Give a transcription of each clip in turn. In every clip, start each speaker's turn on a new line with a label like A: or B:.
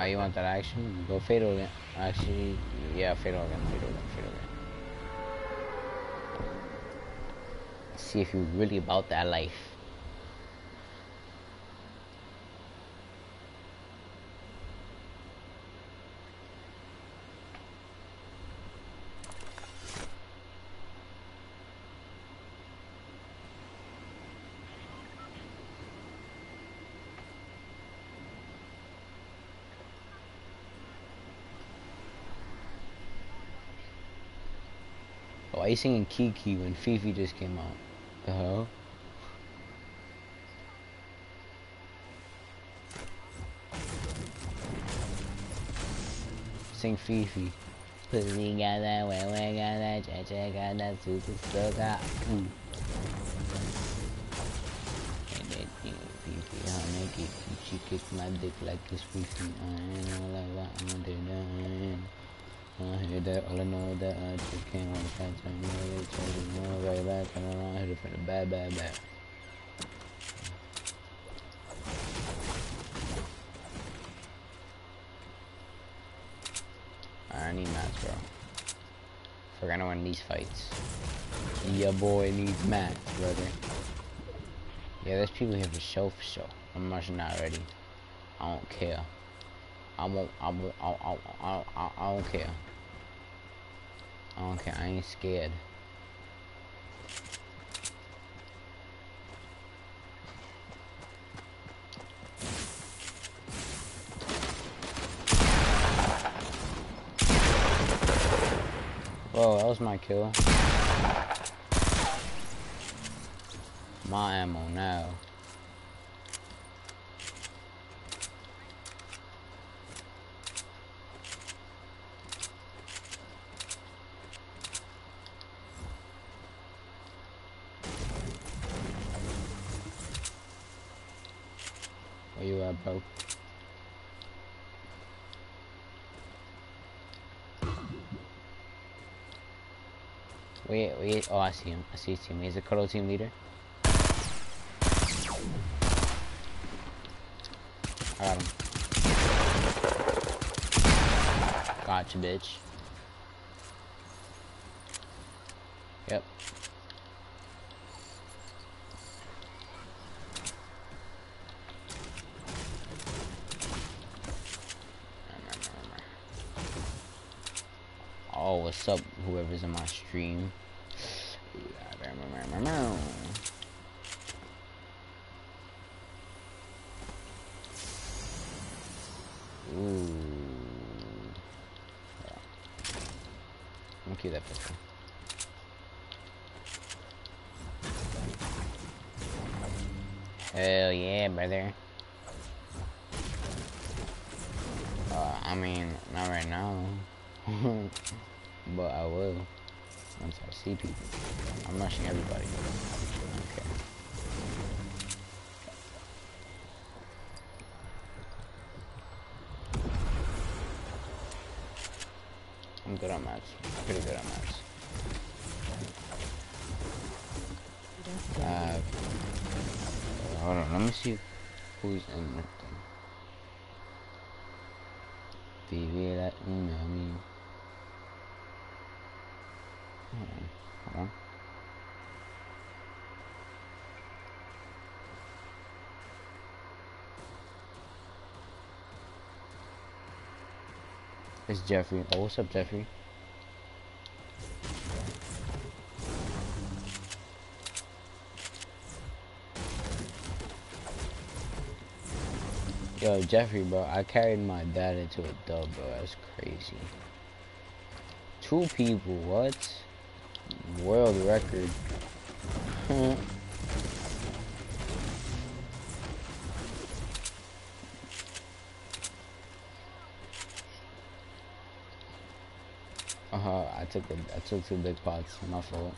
A: Oh, you want that action? Go fatal again. Actually, yeah, fatal again, fatal again, fatal again. See if you're really about that life. Why are you singing Kiki when Fifi just came out? The hell? Sing Fifi. Pussy got that, wet, wet, got that, cha cha got that, super stuck out. Mm. Ooh. And you know, Fifi, how make it? She kicked my dick like it's Fifi. I ain't like what I'm gonna do that. I hear that, all I know that I just can't want to I know they told me more right back, come around, it from the bad, bad, bad. I need mats, bro. We're gonna win these fights. Your boy needs mats, brother. Yeah, there's people here for show, for show. I'm rushing not ready. I don't care. I won't, I won't, I, I, I, I, I don't care. I I ain't scared. Whoa, that was my kill. My ammo now. Bro? Wait, wait. Oh, I see him. I see his team. He's a cuddle team leader. I got him. Gotcha, bitch. Yep. Oh, what's up, whoever's in my stream? Ooh. I'm keep that picture. Hell yeah, brother. Uh, I mean, not right now. but I will. Once I see people. I'm rushing everybody. Okay. I'm good on maps. Pretty good on maps. Uh, hold on, let me see who's in the thing. Vive la una, mi. Hold on, hold on. It's Jeffrey. Oh, what's up, Jeffrey? Yo, Jeffrey, bro, I carried my dad into a dub, bro. That's crazy. Two people, what? World record. uh huh. I took the I took two big pots. My fault.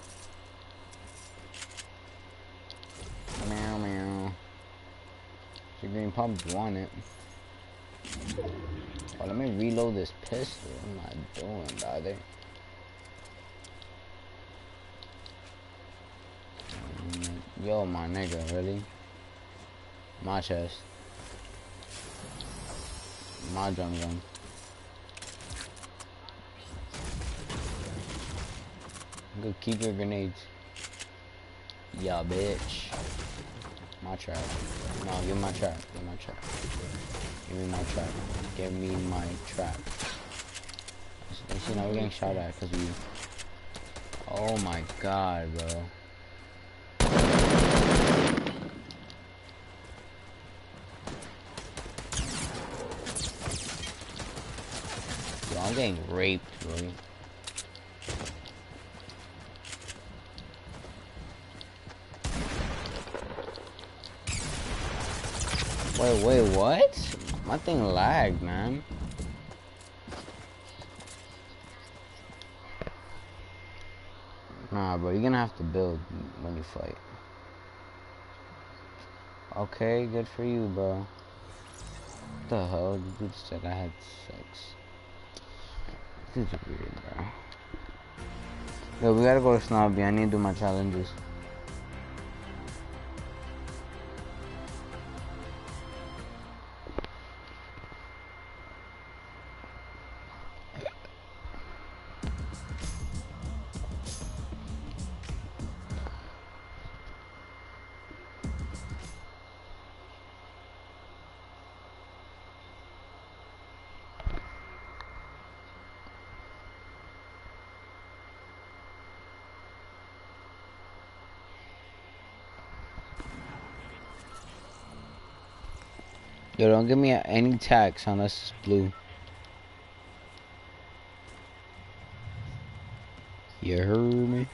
A: Pump want it. Oh, let me reload this pistol. What am I doing, brother? Yo, my nigga, really? My chest. Mahjong gun. Go keep your grenades. Yeah, bitch. My trap. No, give my trap. Give my trap. Give me my trap. Give me my trap. You see, now we're getting shot at because we... Oh my god, bro. Yo, I'm getting raped, bro. Wait, wait, what? My thing lagged, man. Nah, bro, you're gonna have to build when you fight. Okay, good for you, bro. What the hell? The dude said I had sex. This is weird, bro. Yo, we gotta go to Snobby. I need to do my challenges. Yo, don't give me any tax unless it's blue. You heard me?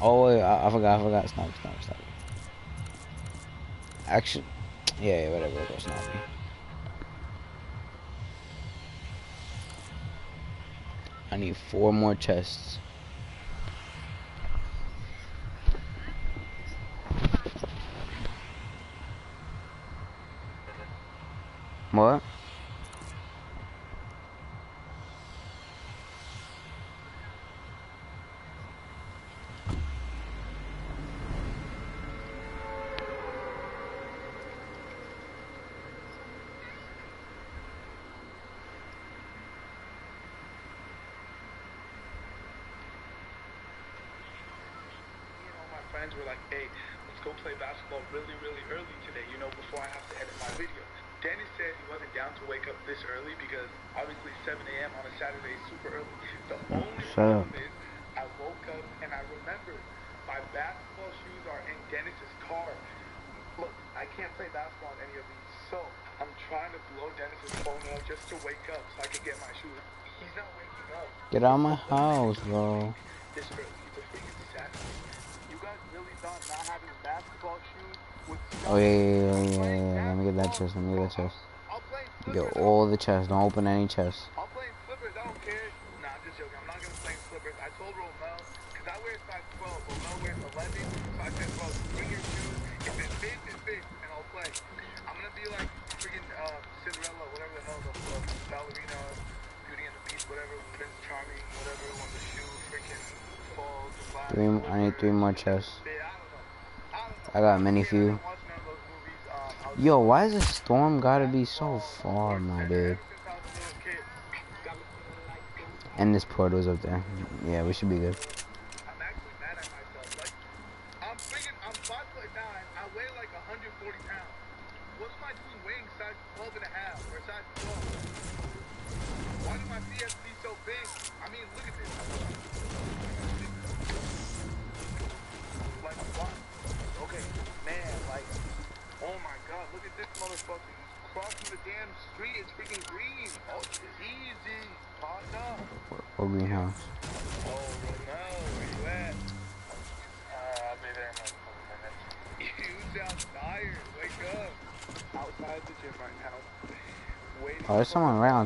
A: Oh, I, I forgot, I forgot. Stop, stop, stop. Actually, yeah, yeah whatever, it goes, not me. I need four more chests. What?
B: friends were like, hey, let's go play basketball really, really early today, you know, before I have to edit my video. Dennis said he wasn't down to wake up this early because obviously 7 a.m. on a Saturday super early. The only
A: Shut
B: problem is I woke up and I remembered my basketball shoes are in Dennis's car. Look, I can't play basketball on any of these, so I'm trying to blow Dennis's phone up just to wake up so I can get my shoes. He's not waking up.
A: Get out of my house, bro.
B: This early. He's a freaking Saturday. You guys really thought not having basketball shoes would
A: Oh, yeah, yeah, yeah, yeah, yeah. Let me get that chest. Let me get that chest.
B: I'll play in
A: Get all the chests. Don't open any chests.
B: I'll play in slippers. I don't care. Nah, I'm just joking. I'm not gonna play in slippers. I because I wear size 12. but Romel wears 11. So I said, bro, bring your shoes. If it fits, it fits, and I'll play. I'm gonna be like freaking uh, Cinderella, whatever the hell the, the ballerina, Beauty and the Beast, whatever, Prince Charming, whatever. When the shoe freaking falls,
A: Three. I need three more chests.
B: Yeah, I. I.
A: I got many few.
B: I watched none of those movies. Um,
A: Yo, why is the storm gotta be so far, my dude? And this portal's up there. Yeah, we should be good.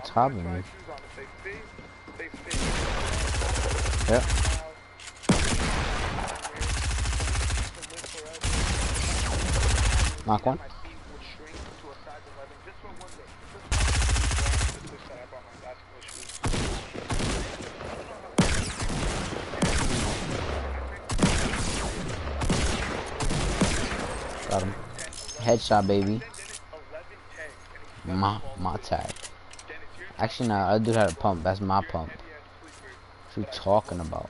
A: on top of me. Yep. Knock one. Got him. Headshot, baby. My, my tag. Actually, no, I do have a pump. That's my pump. What you talking about?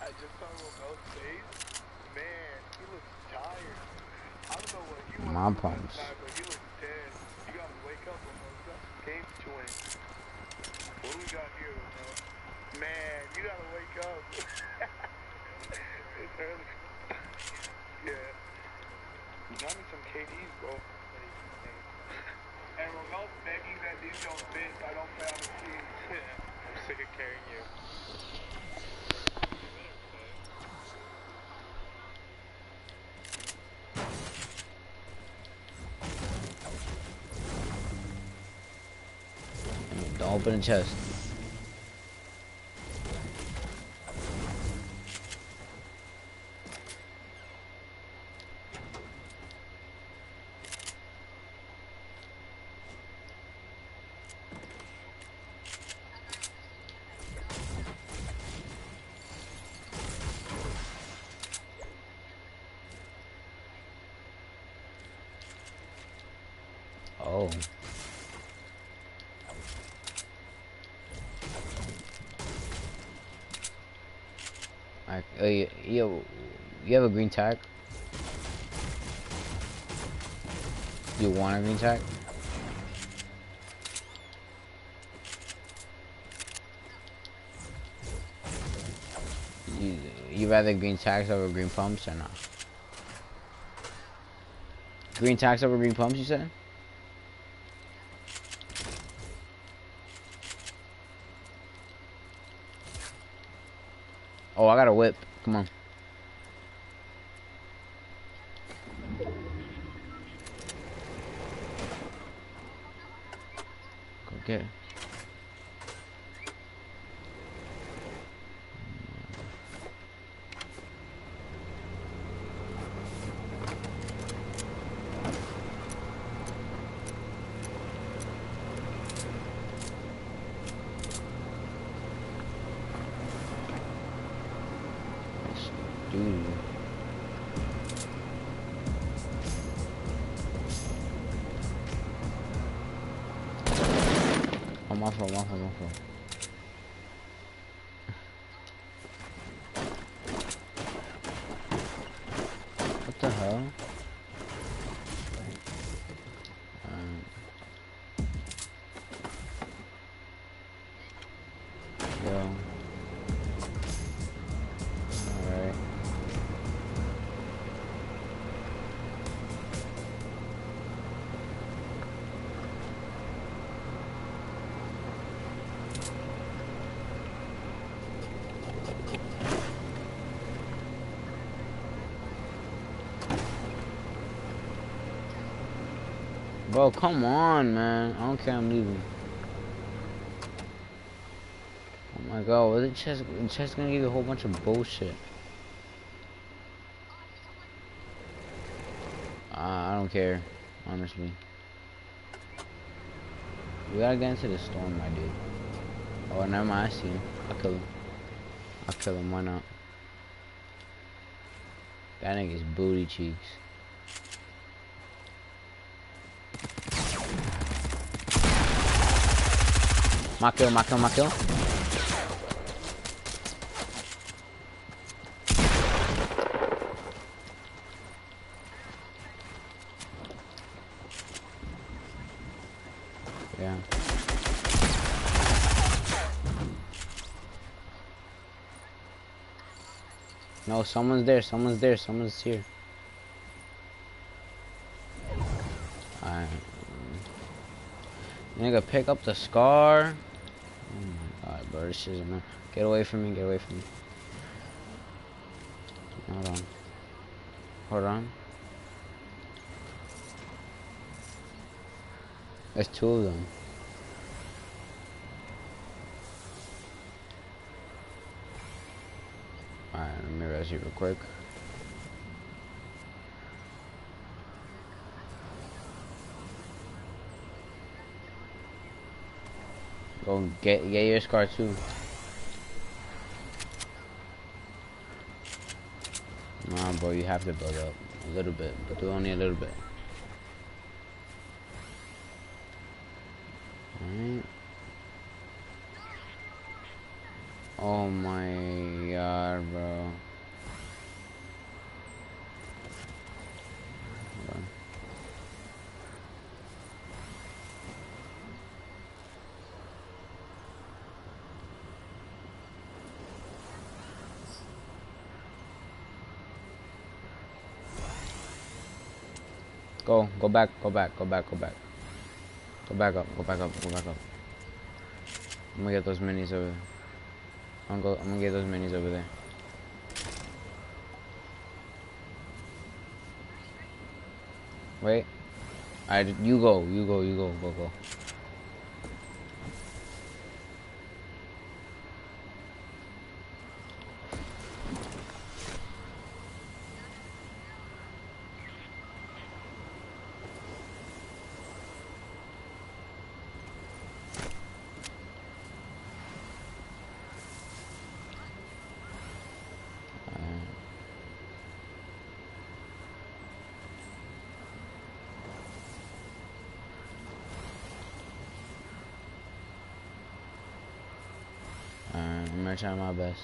B: I just saw Romel's face. Man, he looks tired. I don't know what he was
A: My
B: doing
A: pumps.
B: last night, but he looks dead. You gotta wake up, Romel. You got some games to win. What do we got here, Romel? Man, you gotta wake up. it's early. yeah. You got me some KDs, bro. And Romel's begging that these don't fit, so I don't play on the team. I'm sick of carrying you.
A: Don't open the chest. Oh. Alright, uh, you, you, you have a green tag? You want a green tag? You, you rather green tags over green pumps or not? Green tags over green pumps, you said? Oh, I got a whip. Come on. Bro, come on, man. I don't care. I'm leaving. Oh my god, was it chest? The chest gonna give you a whole bunch of bullshit. Uh, I don't care, honestly. We gotta get into the storm, my dude. Oh, never mind. I see him. I'll kill him. I'll kill him. Why not? That nigga's booty cheeks. My kill, my kill, my kill. Yeah. No, someone's there, someone's there, someone's here. Alright. Nigga, pick up the scar. This is man. Get away from me, get away from me. Hold on. Hold on. There's two of them. Alright, let me res you real quick. Go get get your scar too. Nah, bro, you have to build up. A little bit, but do only a little bit. Alright. Oh my god, bro. Hold on. Go, go back, go back, go back, go back. Go back up, go back up, go back up. I'm gonna get those minis over there. I'm gonna, go, I'm gonna get those minis over there. Wait. I, you go, you go, you go, go, go. Alright, I'm gonna try my best.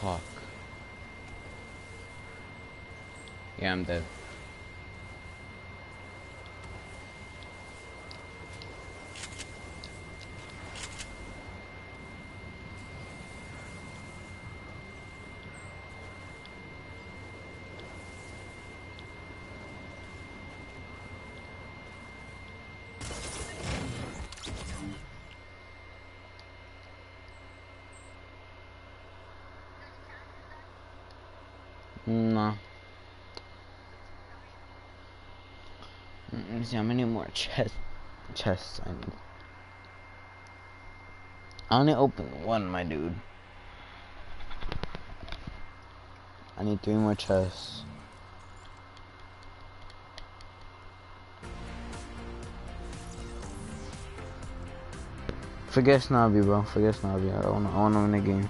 A: Fuck. Yeah, I'm dead. No. Me see how many more chest chests I need. I only opened one, my dude. I need three more chests. Forget Snobby, bro. Forget Snobby. I don't I win the game.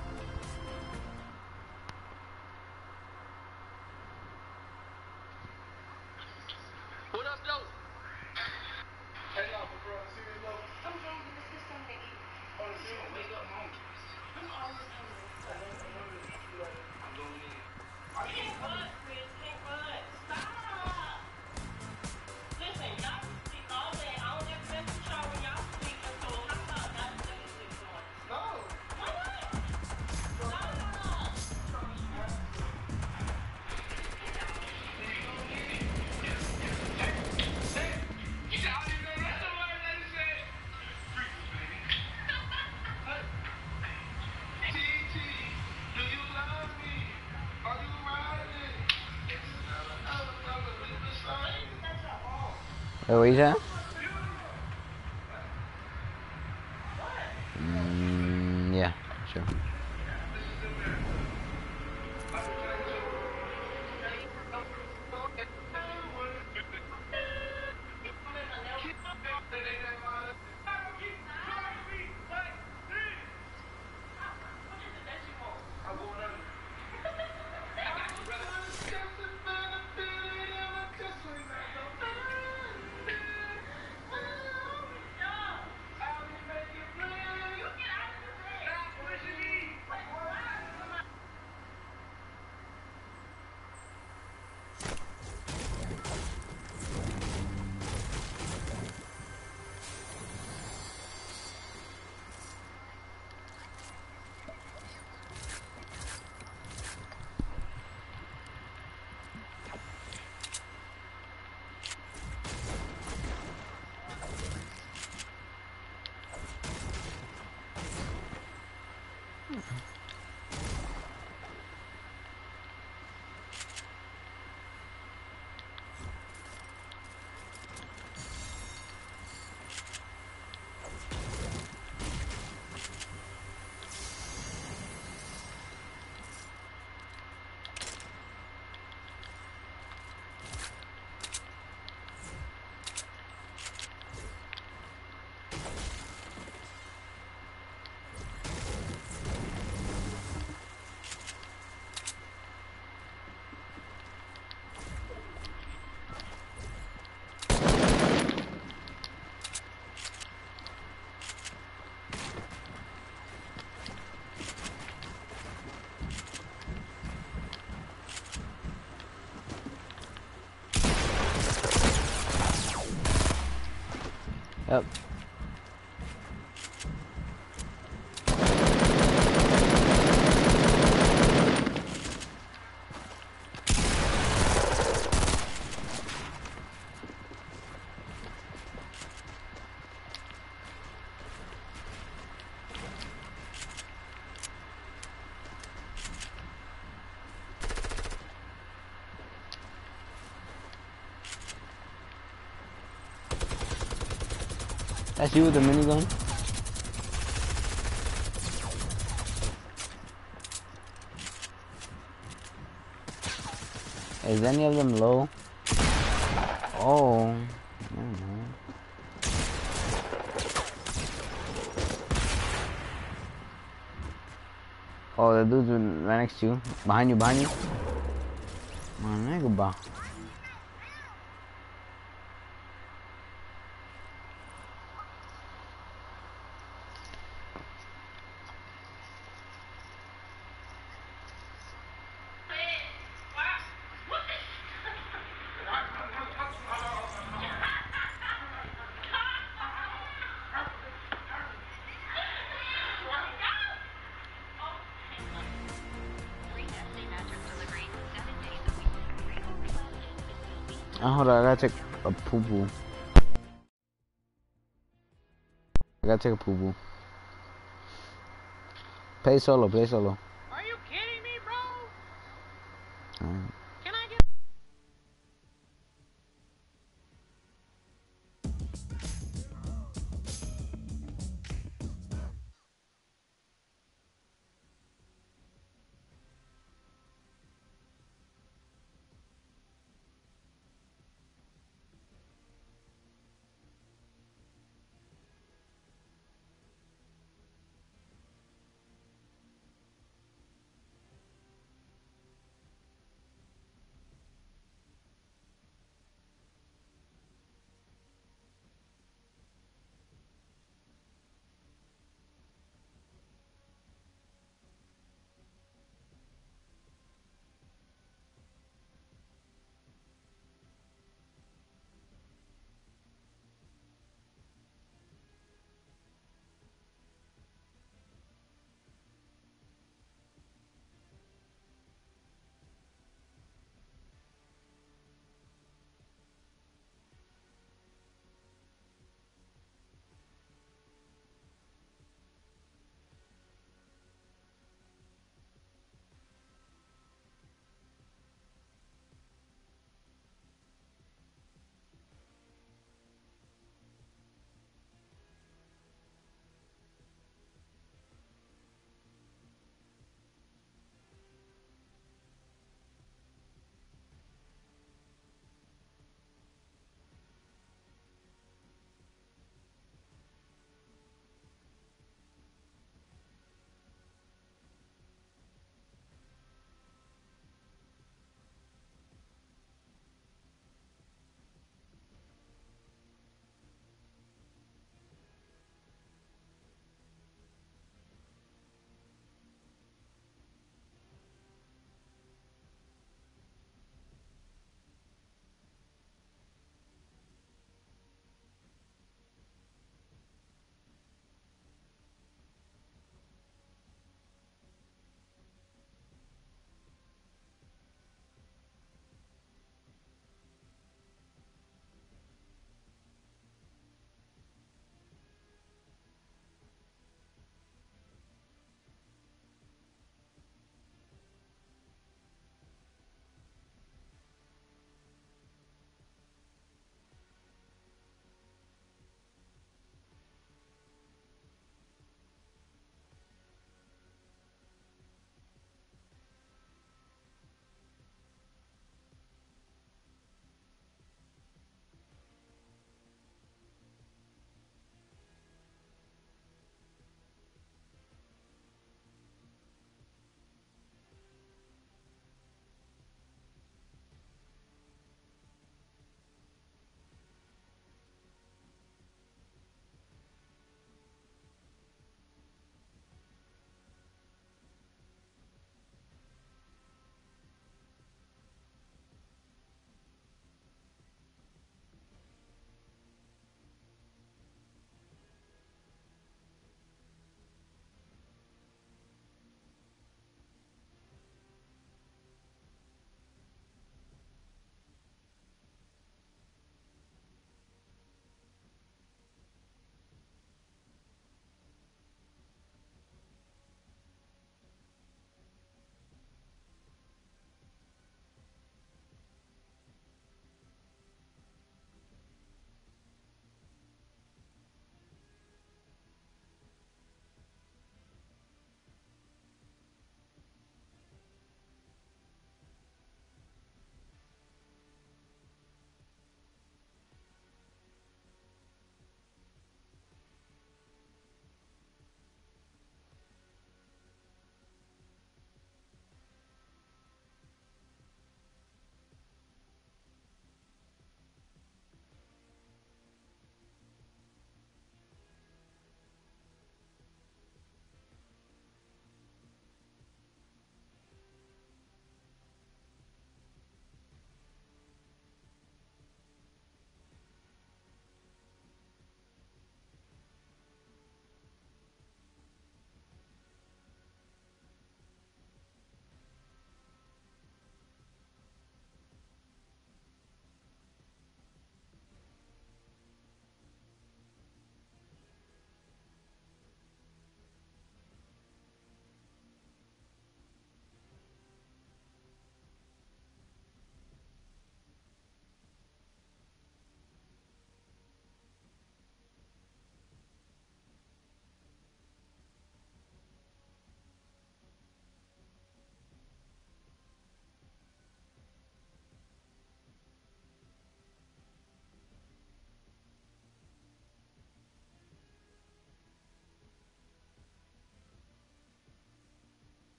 A: Wait, what That's you with the minigun? Is any of them low? Oh. Oh, the dude's right next to you. Behind you, behind you. Poo poo. I gotta take a poo poo. Play solo, play solo.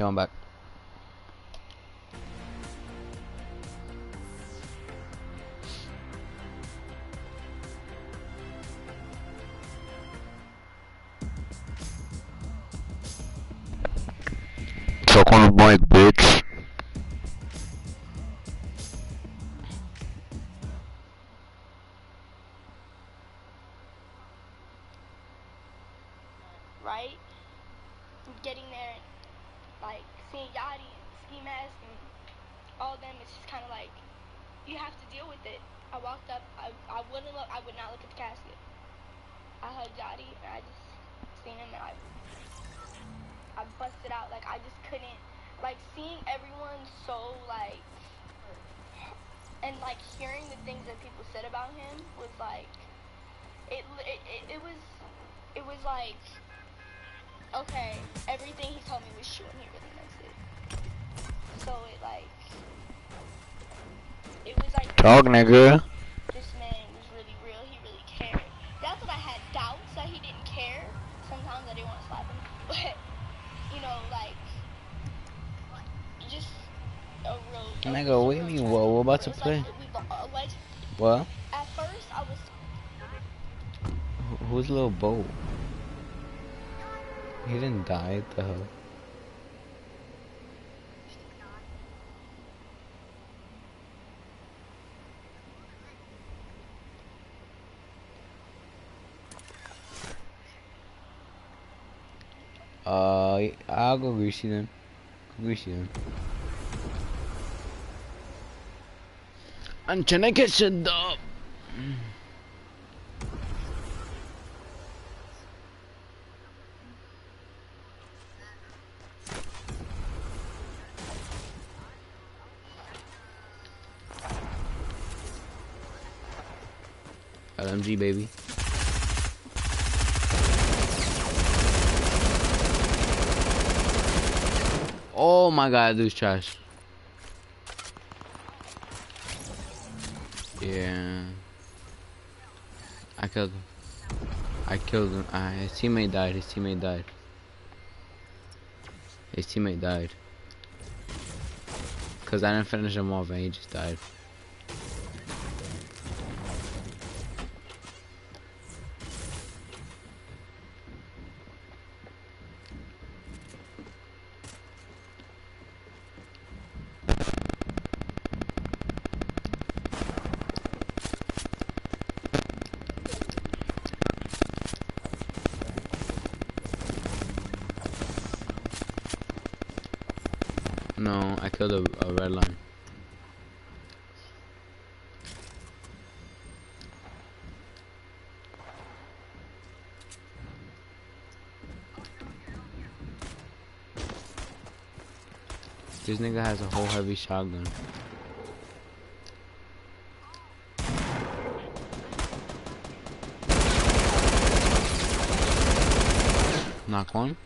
A: I'm back.
C: Talk on the mic, bitch.
D: Was like,
C: Talk, nigga.
D: this man was really real, he really cared. That's what I had doubts that he didn't care. Sometimes I didn't want to slap him, but, you know, like, just a real. a
A: Nigga, what do you mean, What? we're about to play.
D: Like, we
A: What?
D: at first I was
A: Wh- Who's little boat? He didn't die, what the hell? Uh, I'll go greasy then. Greasy then. I'm trying to get shit up. LMG baby. Oh my god, dude's trash. Yeah. I killed him. I killed him. Uh, his teammate died. His teammate died. His teammate died. Cause I didn't finish him off and he just died. No, I killed a, a red line. This nigga has a whole heavy shotgun. Knock one.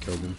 A: Killed him.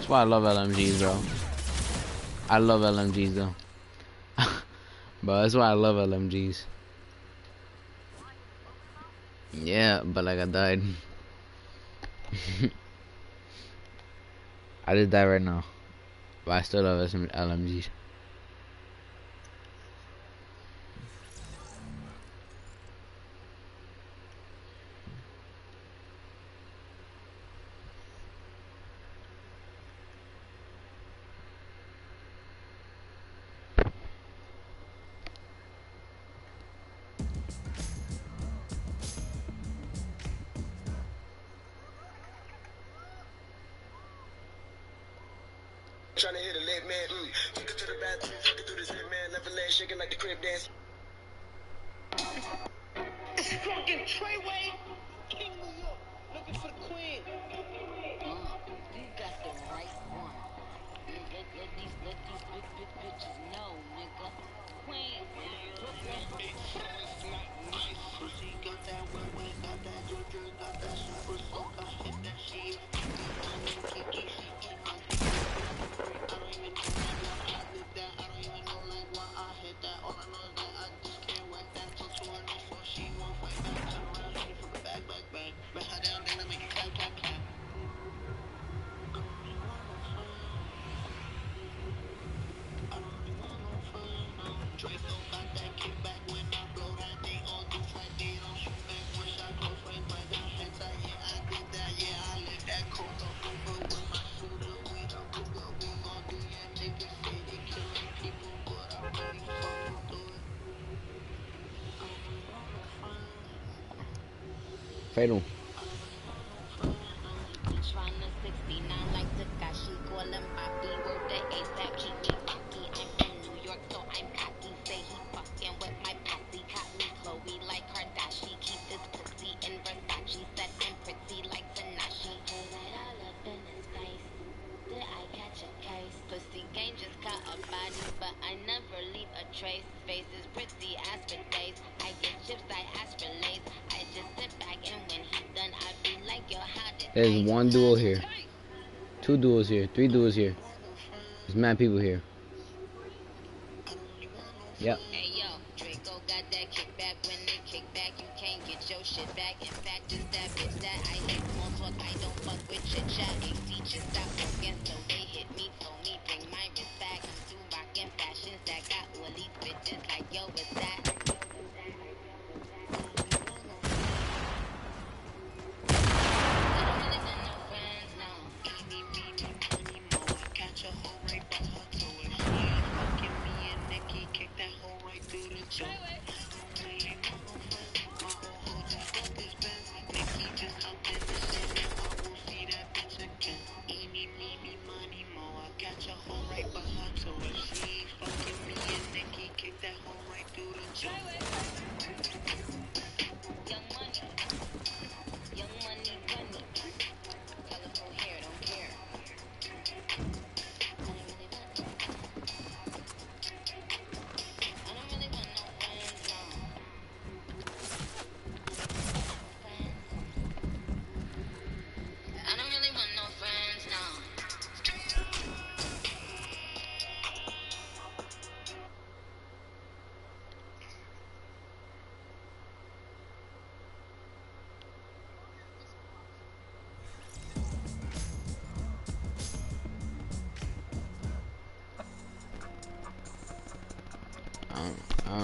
A: That's why I love LMGs, bro. I love LMGs, though. but that's why I love LMGs. Yeah, but like I died. I just died right now. But I still love
E: dance.
A: There's one duel here. Two duels here. Three duels here. There's mad people here. Yep.
F: Shit back, in fact, that bitch that I hate. Won't talk, I don't fuck with your chat.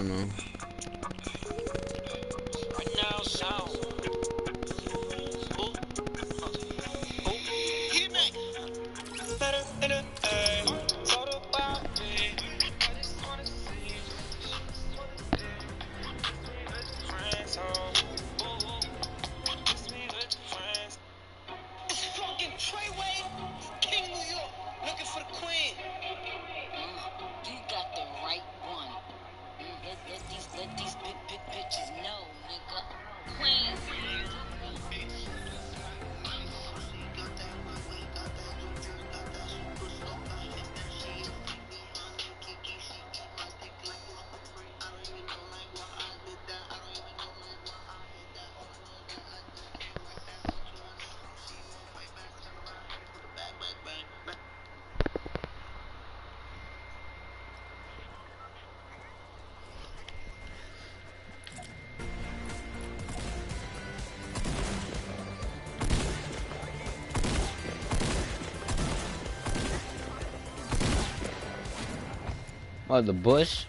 E: But now, sound. of the
A: bush.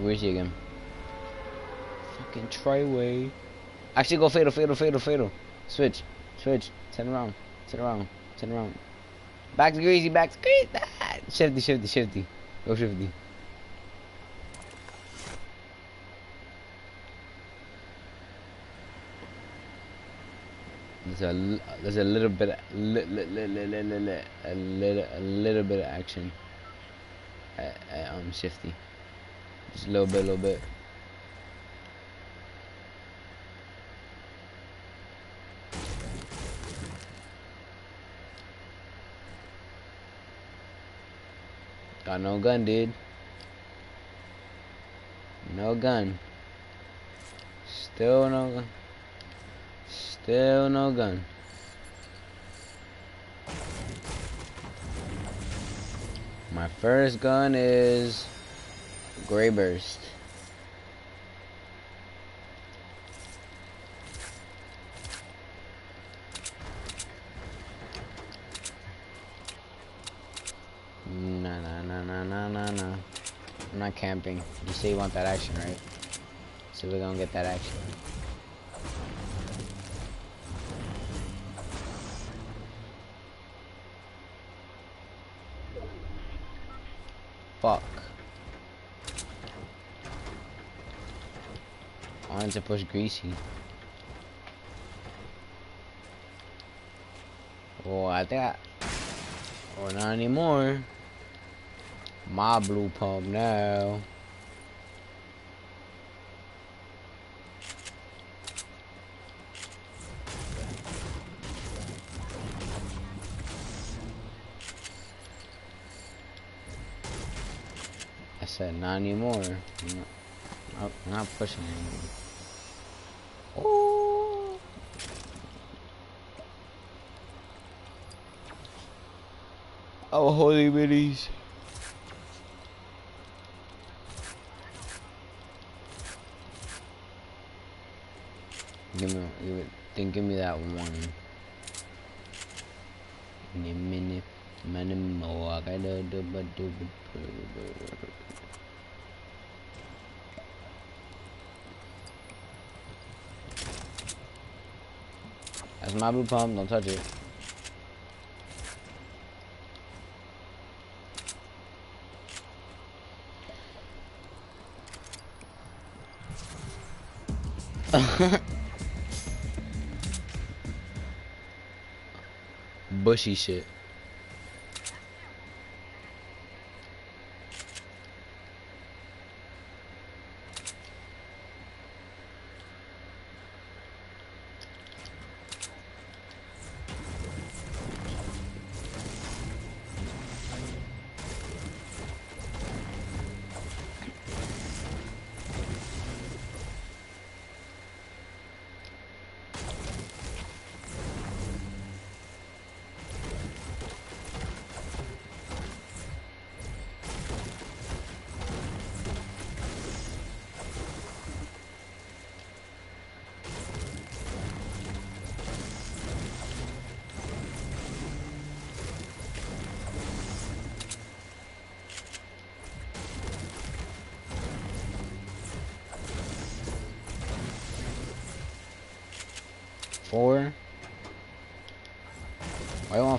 A: Where's he again? Treyway. Actually, go fatal, fatal, fatal, fatal. Switch, switch. Turn around, turn around, turn around. Back to greasy, back to greasy. Ah, shifty, shifty, shifty. Go shifty. There's a there's a little bit li- li- li- li- li- li- li- a little a little bit of action at, at um shifty. Just a little bit, a little bit. No gun, dude. No gun. Still no gun. Still no gun. My first gun is Gray Burst. Nah, nah, nah, nah, nah, nah, nah. I'm not camping. You say you want that action, right? So we're gonna get that action. Fuck. I wanted to push Greasy. Oh, I think I... Or not anymore. My blue pump now. I said not anymore. I'm not, pushing anymore. Ooh. Oh, holy middies. Give it, then give me that one. Minute, minute more, I gotta do, but do, but That's my blue pump, don't touch it. Bushy shit.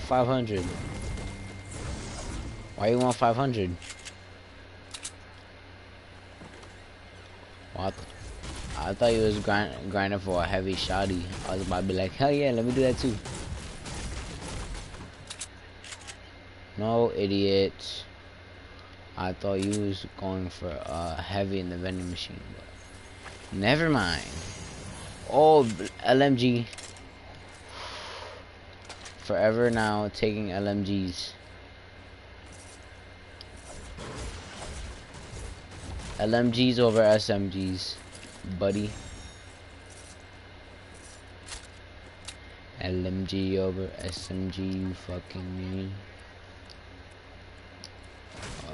A: 500? Why you want 500? What? I thought you was grind, grinding for a heavy shoddy. I was about to be like, hell yeah, let me do that too. No, idiot. I thought you was going for uh, heavy in the vending machine. But never mind. Oh, LMG. Forever now taking LMGs. LMGs over SMGs, buddy. LMG over SMG, you fucking mean?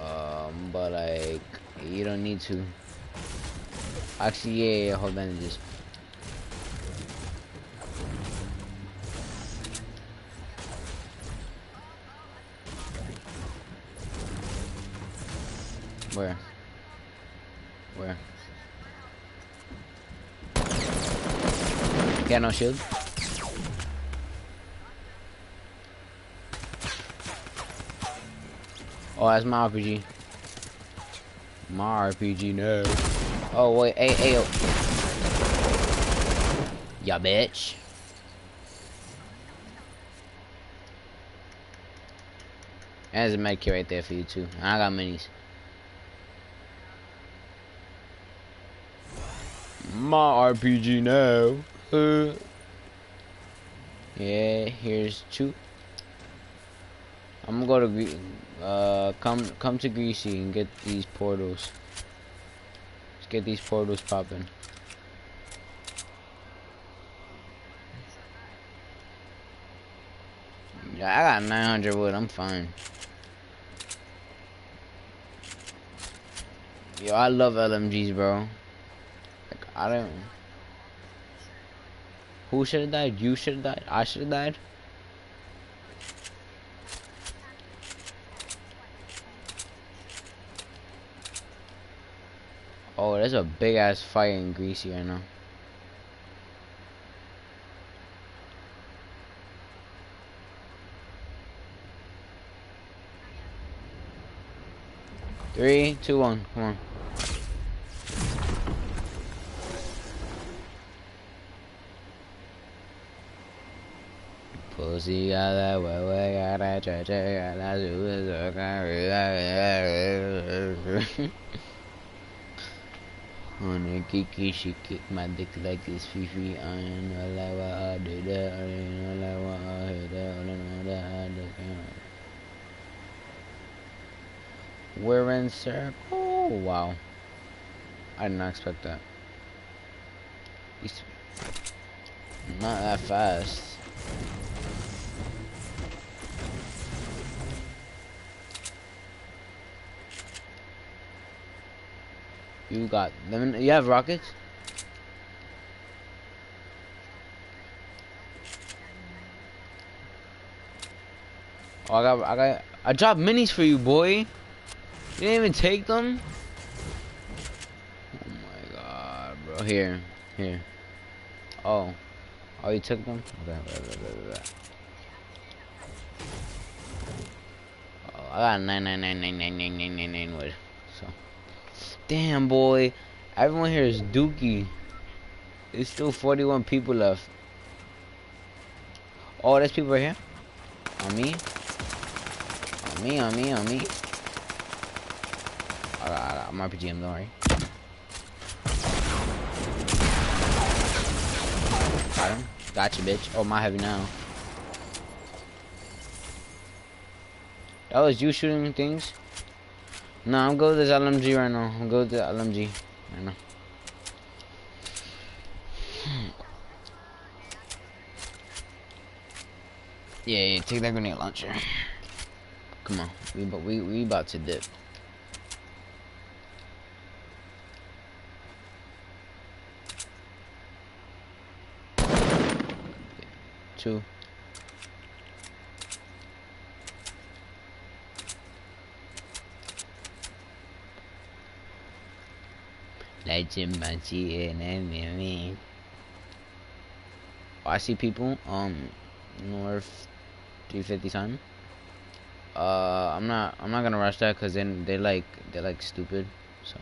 A: Um, but like, you don't need to. Actually, yeah, yeah, hold on, just Where? Where? Got no shield? Oh, that's my RPG. My RPG, no. Oh, wait, hey, hey, oh. Ya bitch. There's a med kit right there for you, too. I got minis. My RPG now. Uh. Yeah, here's two. I'm gonna go to Gre- uh come come to Greasy and get these portals. Let's get these portals popping. Yeah, I got 900 wood. I'm fine. Yo, I love LMGs, bro. I don't. Who should have died? You should have died. I should have died. Oh, there's a big ass fight in Greasy right now. Three, two, one, come on. On a kiki, she kick my dick like it's Fifi. I ain't know like what I that. I ain't what I that. I that I just can't. We're in circle. Wow. I did not expect that. He's not that fast. You got them. You have rockets. Oh, I got, I got, I dropped minis for you, boy. You didn't even take them. Oh my god, bro. Here, here. Oh, oh, you took them. Okay. Oh, I got nine, nine, nine, nine, nine, nine, nine, nine wood. Damn, boy. Everyone here is dookie. There's still 41 people left. Oh, there's people right here. On me. On me, on me, on me. Alright, I'm RPG, I'm don't worry. Got him. Gotcha, bitch. Oh, my heavy now. That was you shooting things? No, I'm going with this LMG right now. I'm going with the LMG right now. Yeah, yeah, take that grenade launcher. Come on, we but we we about to dip. Two. Legend Banshee and enemy. I see people um north 350 time. Uh, I'm not. I'm not gonna rush that because then they like they're like stupid. So.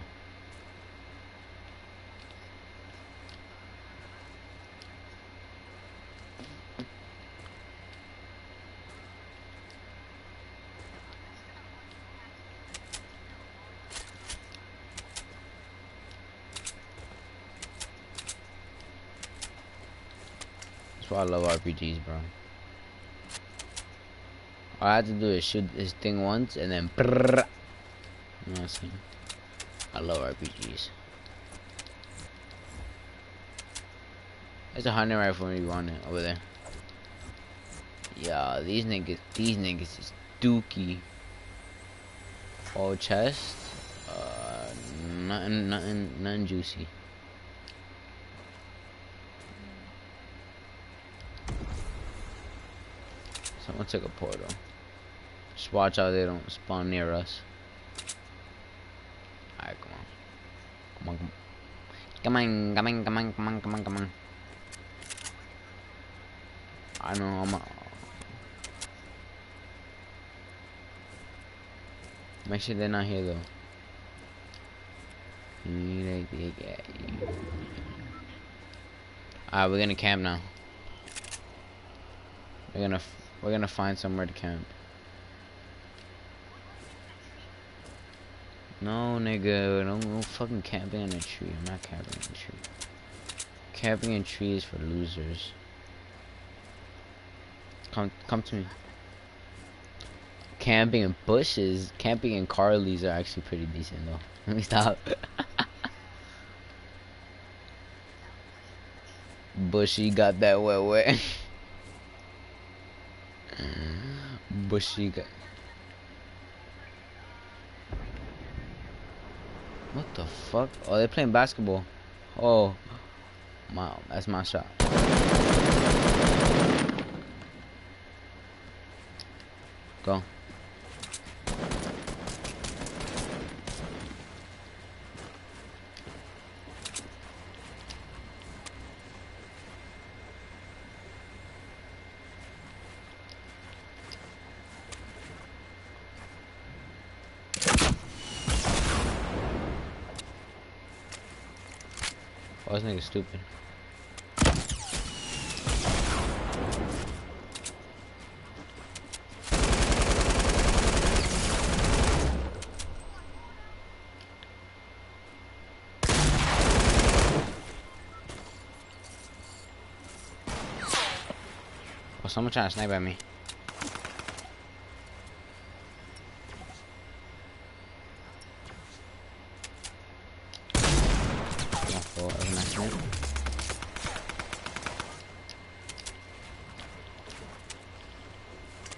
A: That's why I love RPGs, bro. All I have to do is shoot this thing once and then. Brrr. I love RPGs. There's a hunting rifle want it over there. Yeah, these niggas, these niggas is dookie. All chest. Uh, nothing, nothing, nothing juicy. Someone took a portal. Just watch out they don't spawn near us. Alright, come on. Come on, come on, come on, come on, come on, come on, come on. I know I'm. A, make sure they're not here though. Alright, we're gonna camp now. We're gonna we're gonna find somewhere to camp. No, nigga, no, no fucking camping in a tree. I'm not camping in a tree. Camping in trees for losers. Come, come to me. Camping in bushes, camping in Carly's are actually pretty decent though. Let me stop. Bushy got that wet wet. Bushy got. What the fuck? Oh, they're playing basketball. Oh, my, that's my shot. Go. This nigga stupid. Oh, someone trying to snipe at me. My fault, that was an accident.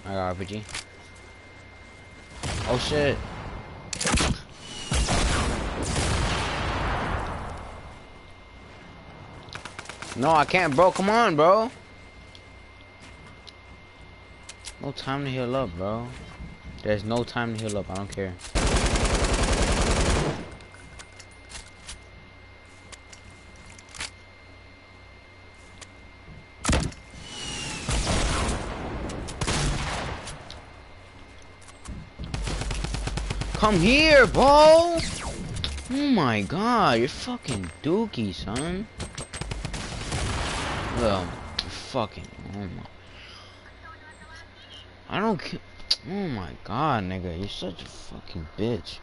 A: I got RPG. Oh shit. No, I can't, bro. Come on, bro. No time to heal up, bro. There's no time to heal up. I don't care. Come here, bro. Oh my god, you're fucking dookie, son. Well, fucking. Oh my. I don't care. Oh my god, nigga, you're such a fucking bitch.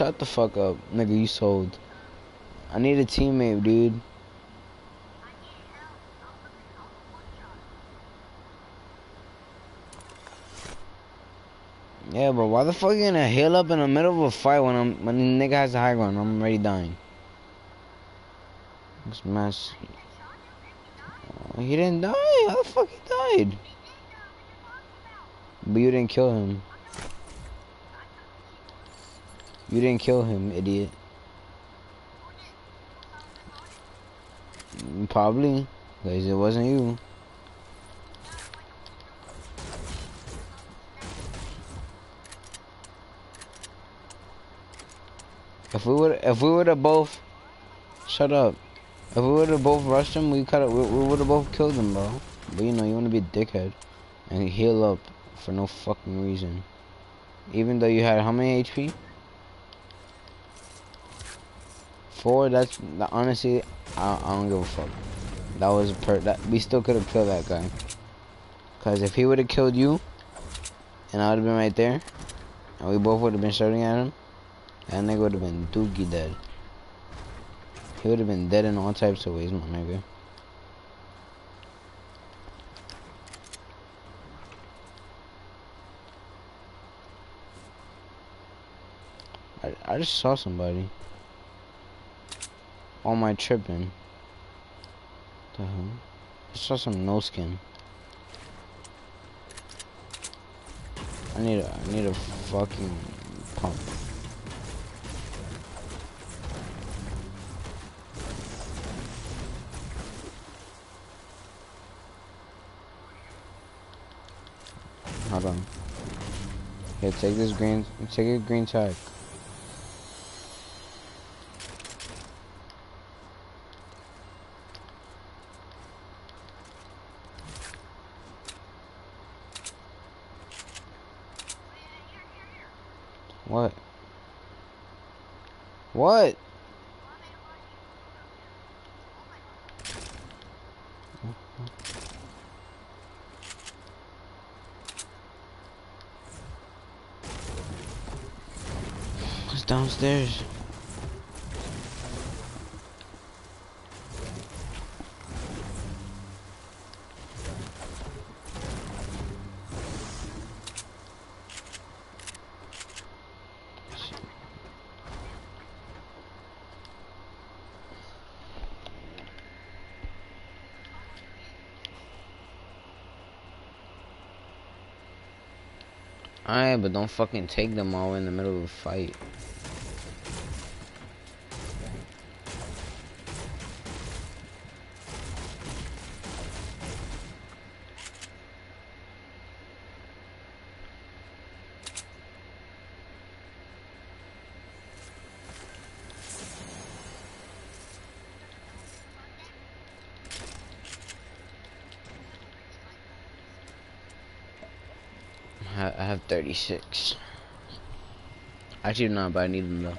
A: Shut the fuck up, nigga. You sold. I need a teammate, dude. Yeah, but why the fuck you gonna heal up in the middle of a fight when I'm when the nigga has a high ground? I'm already dying. This mess. He didn't die. How the fuck he died? But you didn't kill him. You didn't kill him, idiot. Probably, because it wasn't you. If we would, if we would have both, shut up. If we would have both rushed him, we could, we, we would have both killed him, bro. But you know, you want to be a dickhead and heal up for no fucking reason. Even though you had how many HP? Four. That's honestly, I, I don't give a fuck. That was a per. That we still could have killed that guy. Cause if he would have killed you, and I would have been right there, and we both would have been shooting at him, that nigga would have been dookie dead. He would have been dead in all types of ways, my nigga. I, I just saw somebody. On my tripping. The hell? I saw some no skin. I need a I need a fucking pump. Hold on. Here, take this green, take a green tag. What? What? It's downstairs. But don't fucking take them all in the middle of a fight. I I have 36. Actually, not, but I need them though.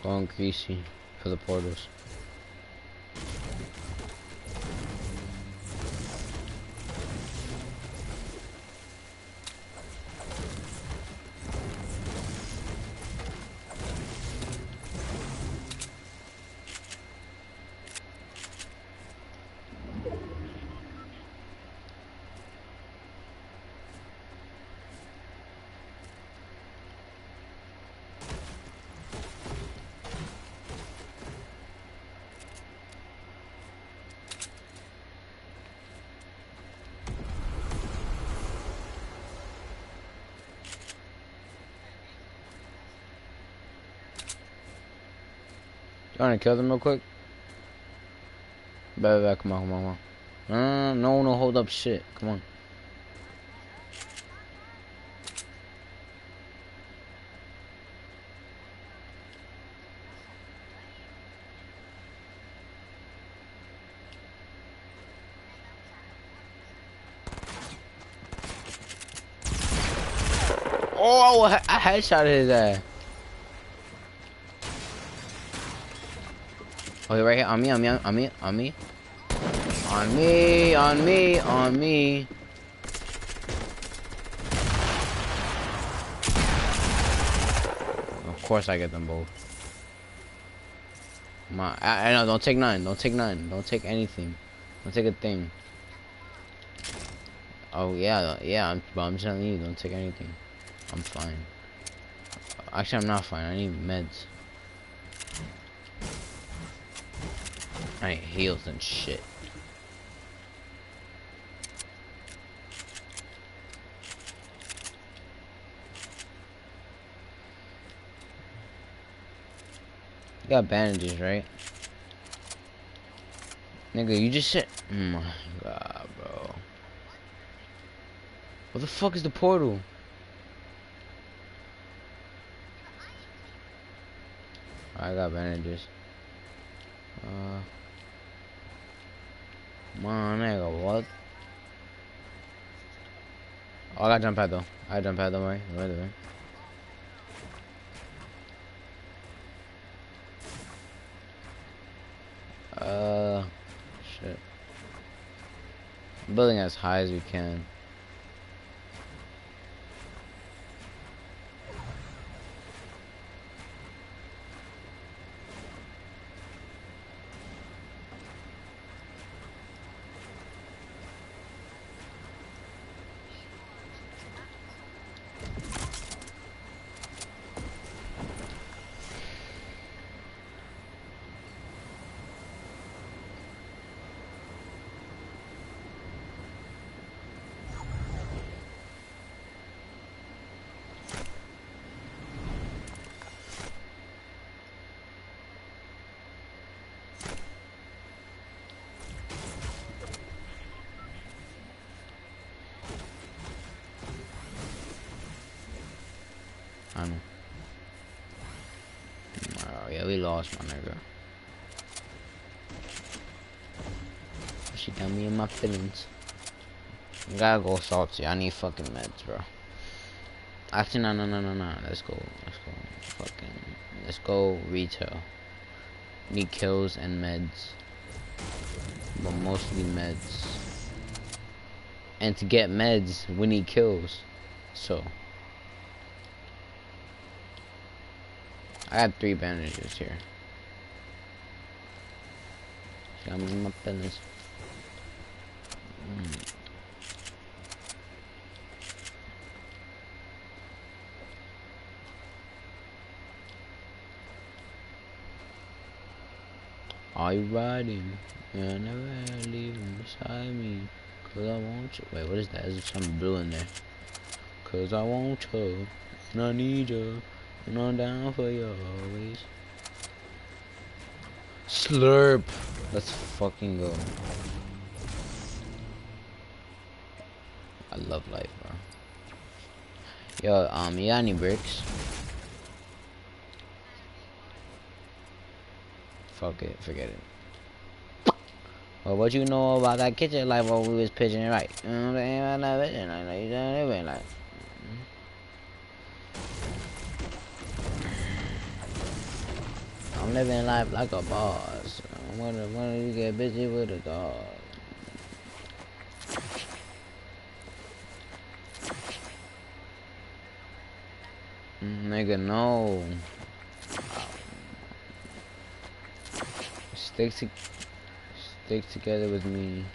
A: Going greasy for the portals. You wanna kill them real quick? Back, back, come on, come on, come on. Uh, no, no, hold up shit. Come on. Oh, I headshot his ass. Oh, he right here on me, on me, on me, on me. On me, on me, on me. Of course I get them both. On. I, I know, don't take none. Don't take none. Don't take anything. Don't take a thing. Oh, yeah, yeah, I'm, but I'm telling you, don't take anything. I'm fine. Actually, I'm not fine. I need meds. I need heals and shit. You got bandages, right? Nigga, you just said. Oh my god, bro. What the fuck is the portal? I got bandages. Uh. Come on, nigga, what? Oh, I got jump pad though. I got jump pad. Don't worry, don't worry. Uh, shit. I'm building as high as we can. I know. Oh, yeah, we lost, my nigga. She got me in my feelings. I gotta go salty. I need fucking meds, bro. Actually, no, no, no, no, no. Let's go. Let's go. Fucking. Let's go retail. Need kills and meds. But mostly meds. And to get meds, we need kills. So. Had three bandages here. Got me in business. Mm. Are you riding? Yeah, never leaving beside me. Cause I want you. Wait, what is that? Is there something blue in there? Cause I want you. And I need you. And I'm down for you always. Slurp. Let's fucking go. I love life, bro. Yo, um, you got any bricks? Fuck it, forget it. Well, what you know about that kitchen life while we was pitching right? You know what I'm saying about that like, like you know what I mean? Like, I'm living life like a boss. When when you get busy with a dog. Nigga, no. Stick to stick together with me.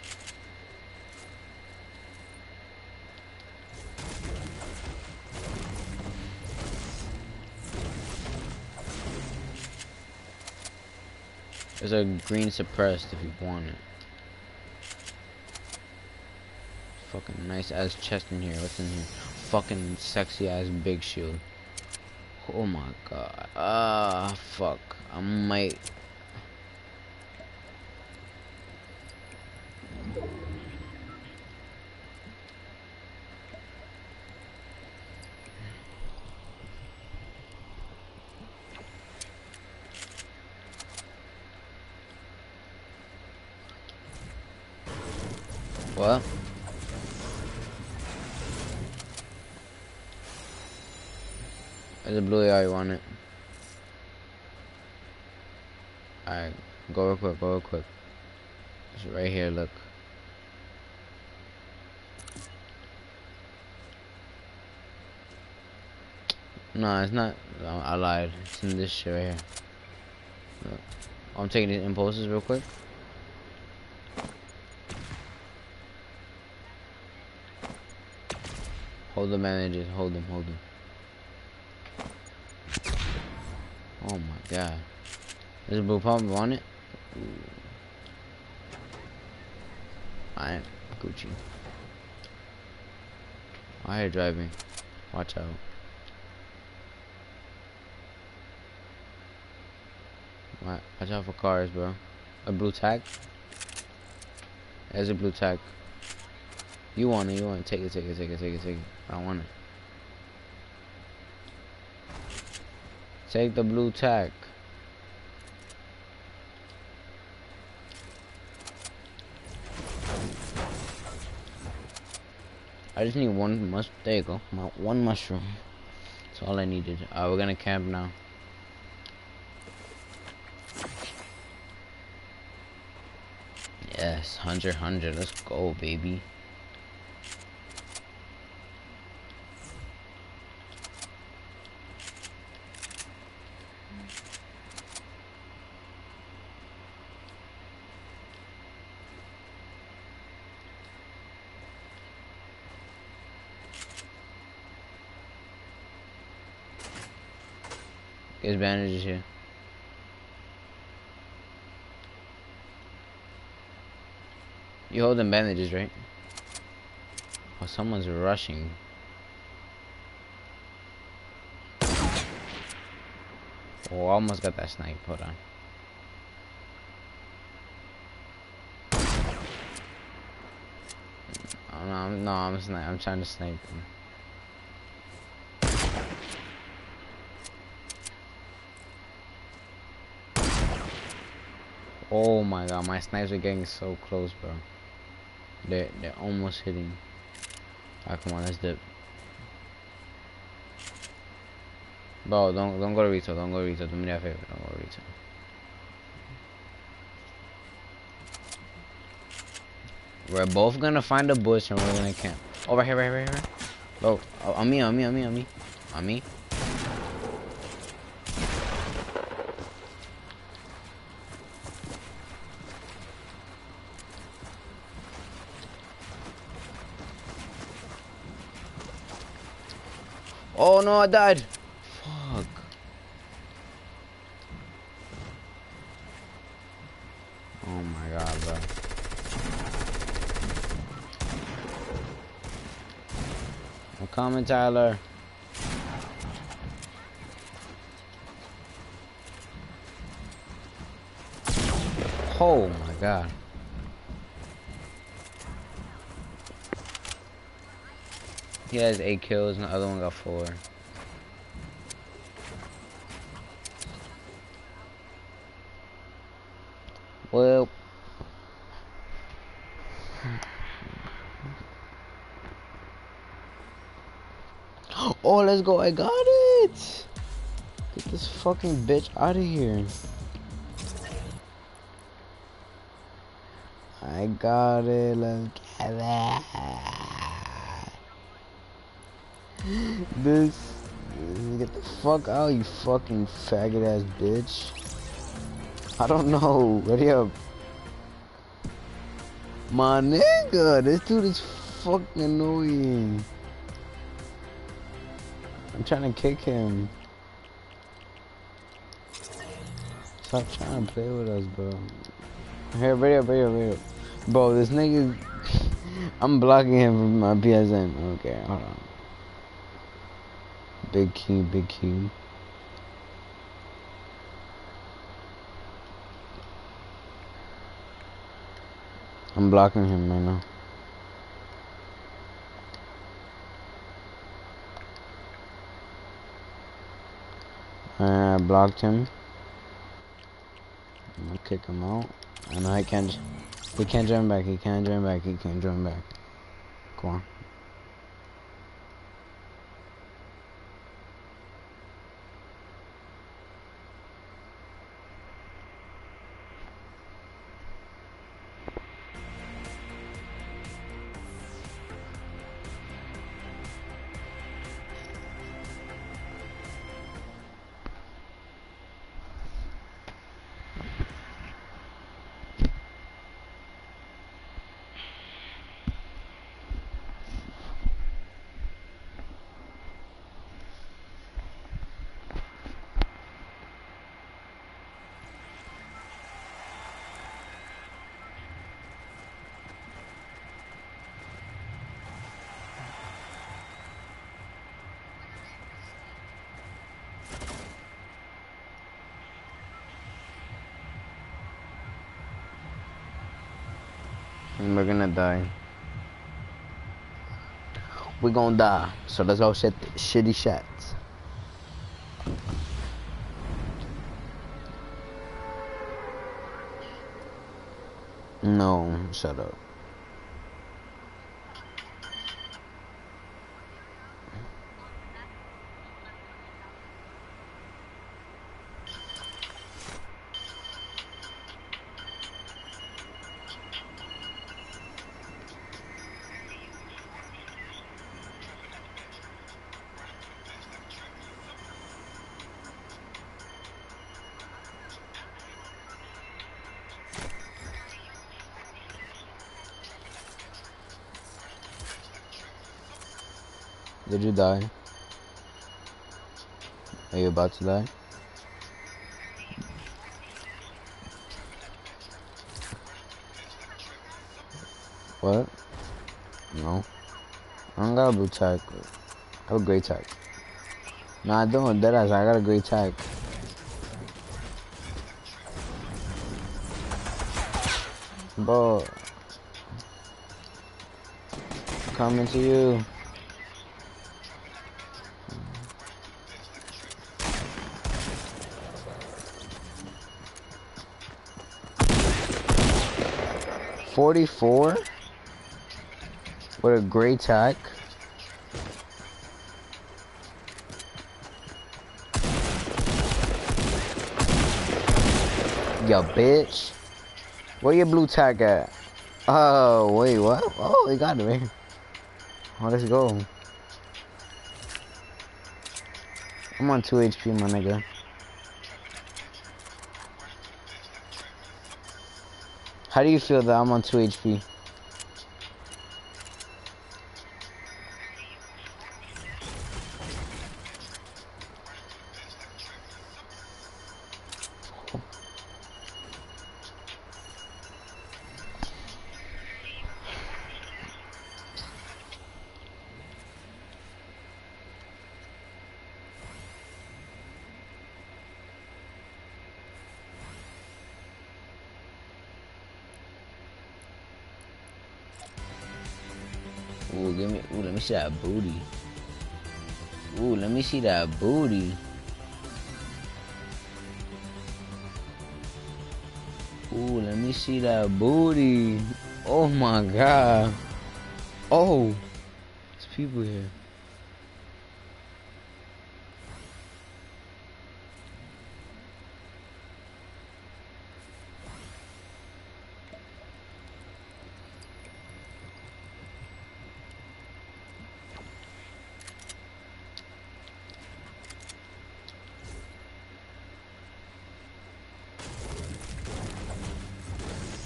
A: There's a green suppressed if you want it. Fucking nice ass chest in here. What's in here? Fucking sexy ass big shield. Oh my god. Ah, fuck. I might. What? There's a blue AR, you want it? Alright, go real quick, go real quick. It's right here, look. No, it's not. I lied. It's in this shit right here. I'm taking these impulses real quick. Hold the managers. Hold them. Hold them. Oh my god. There's a blue pump on it. Alright, Gucci. I hear driving. Watch out. Watch out for cars, bro. A blue tag. There's a blue tag. You want it, you want it. Take it, take it, take it, take it, take it. I want it. Take the blue tag. I just need one mus- there you go. My one mushroom. That's all I needed. Uh, we're gonna camp now. Yes, 100, 100. Let's go, baby. There's bandages here. You holding bandages, right? Oh, someone's rushing. Oh, I almost got that snipe. Hold on. Oh, no, I'm, no, I'm snipe. I'm trying to snipe him. Oh my god, my snipes are getting so close, bro. They're they're almost hitting. Ah, come on, let's dip. Bro, don't don't go to retail. Don't go to retail. Do me that favor. Don't go to retail. We're both gonna find a bush and we're gonna camp. Over here, right here, right here. Oh, oh, on me, on me, on me, on me, on me. Oh no, I died. Fuck. Oh my god, bro. I'm coming, Tyler. Oh my god. He has eight kills and the other one got four. Well. Oh, let's go. I got it. Get this fucking bitch out of here. I got it. Let's get that. This. Get the fuck out, you fucking faggot ass bitch. I don't know. Ready up. My nigga, this dude is fucking annoying. I'm trying to kick him. Stop trying to play with us, bro. Here, ready up, up. Bro, this nigga. I'm blocking him from my PSN. Okay, hold on. Big key, big key. I'm blocking him right now. I blocked him. I'm gonna kick him out. And I can't. He can't join back. He can't join back. He can't join back. Come on. Gonna die. So let's all set shitty shots. No, shut up. Did you die? Are you about to die? What? No. I don't got a blue tag. I have a gray tag. No, I don't. Deadass, I got a gray tag. Bro. Coming to you. Forty-four with a gray tack. Yo, bitch. Where your blue tag at? Oh, wait, what? Oh, they got man. Oh, let's go. I'm on 2 HP, my nigga. How do you feel that I'm on 2 HP? That booty. Ooh, let me see that booty. Ooh, let me see that booty. Oh my god. Oh, there's people here.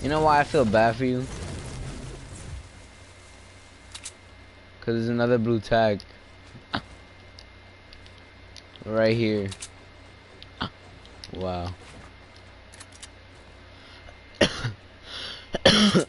A: You know why I feel bad for you? Cause there's another blue tag. Right here. Wow.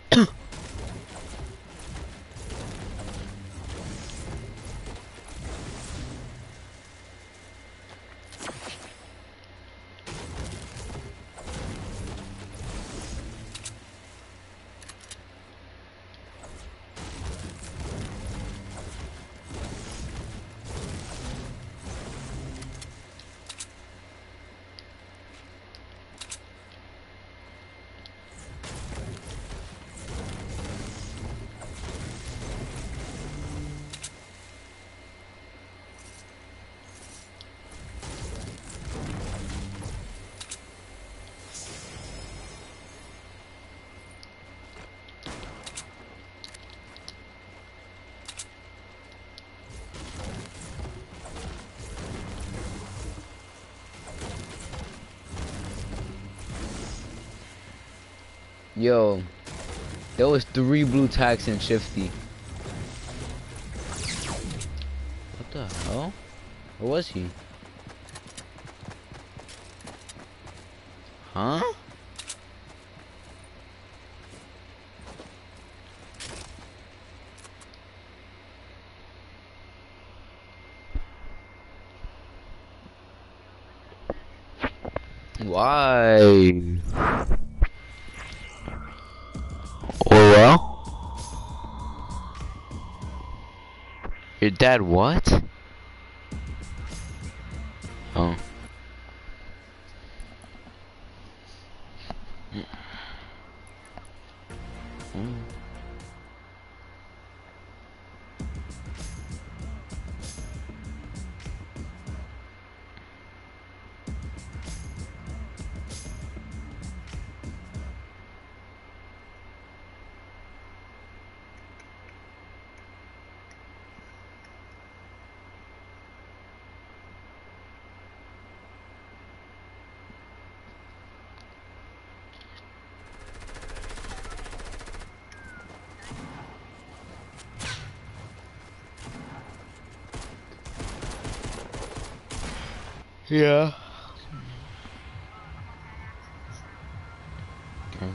A: Yo, there was three blue tags in Shifty. What the hell? Where was he? Dad what? Yeah. Okay.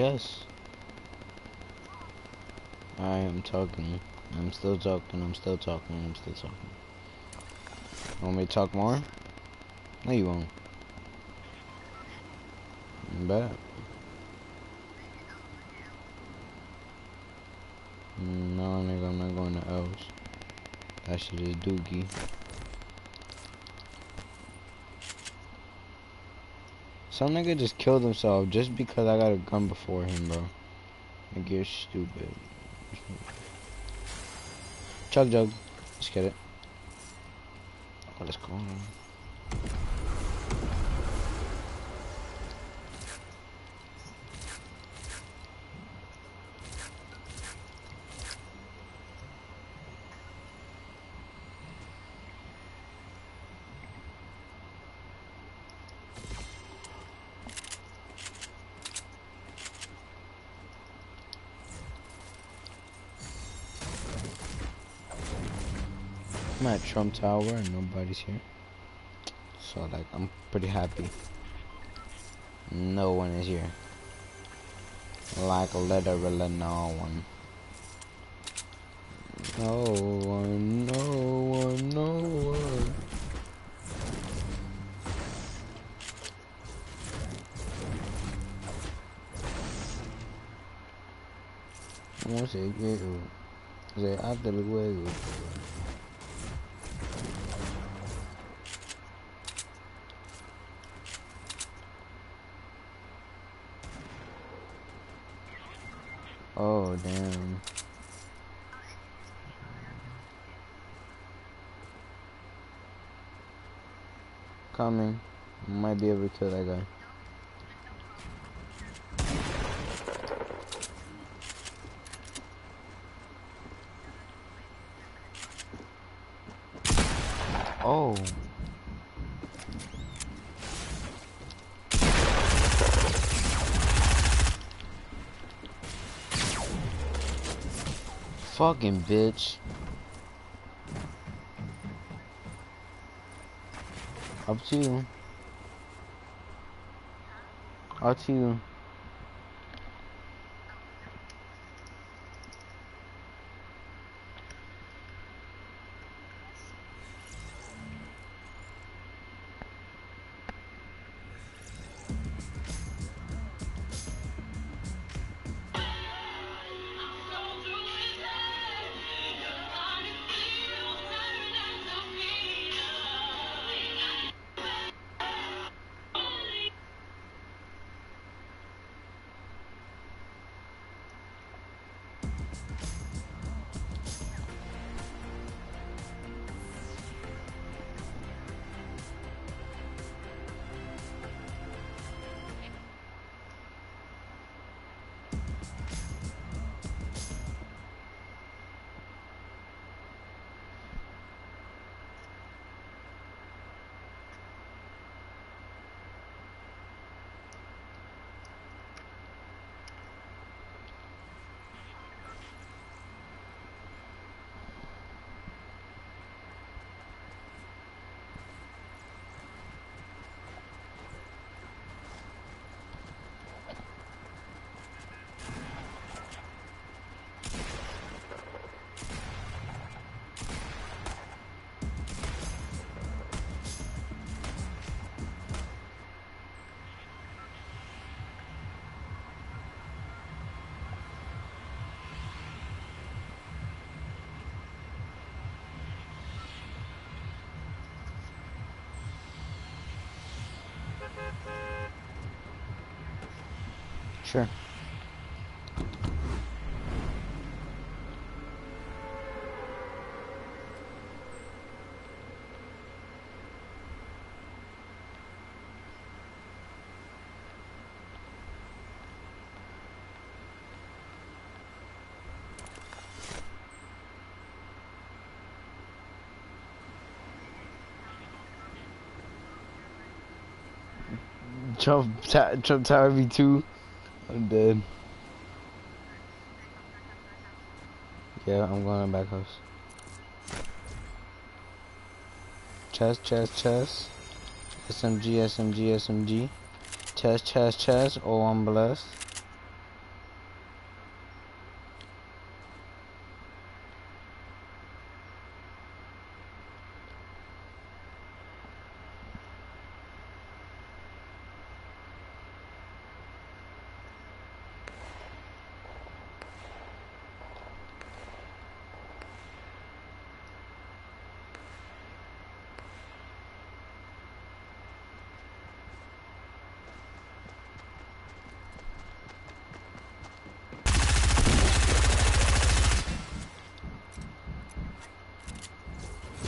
A: Yes. I am talking. I'm still talking. I'm still talking. I'm still talking. Want me to talk more? No, you won't. Bet. Mm, no, nigga, I'm not going to L's. That shit is dookie. Some nigga just killed himself just because I got a gun before him, bro. Nigga, you're stupid. Chug jug. Let's get it. Oh, let's go. I'm at Trump Tower and nobody's here. So like I'm pretty happy. No one is here. Like literally no one. No one, no one, no one. ¿Cómo se quiere? Se hace el juego. Damn. Coming. Might be able to kill that guy. Oh. Fucking bitch. Up to you. Up to you. Trump, ta- Trump Tower V2. I'm dead. Yeah, I'm going back house. Chest, chest, chest. SMG, SMG, SMG. Chest, chest, chest. Oh, I'm blessed.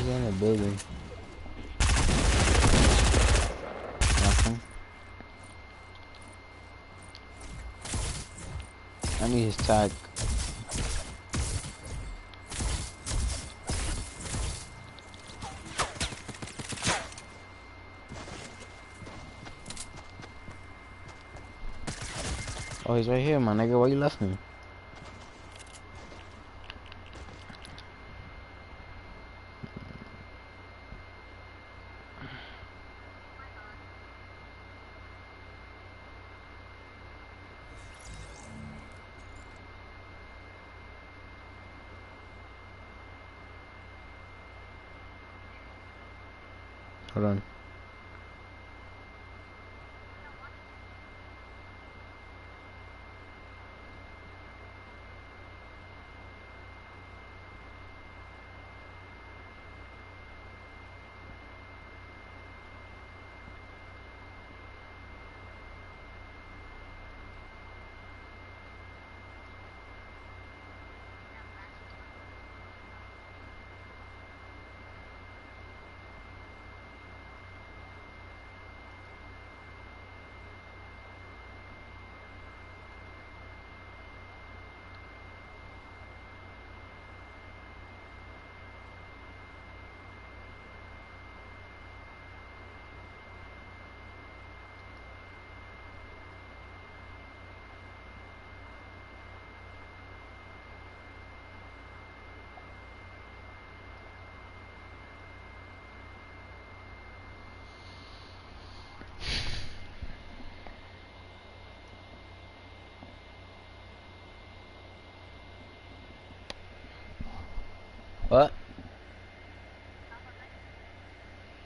A: He's in the building. Nothing. I need his tag. Oh, he's right here, my nigga. Why you left me?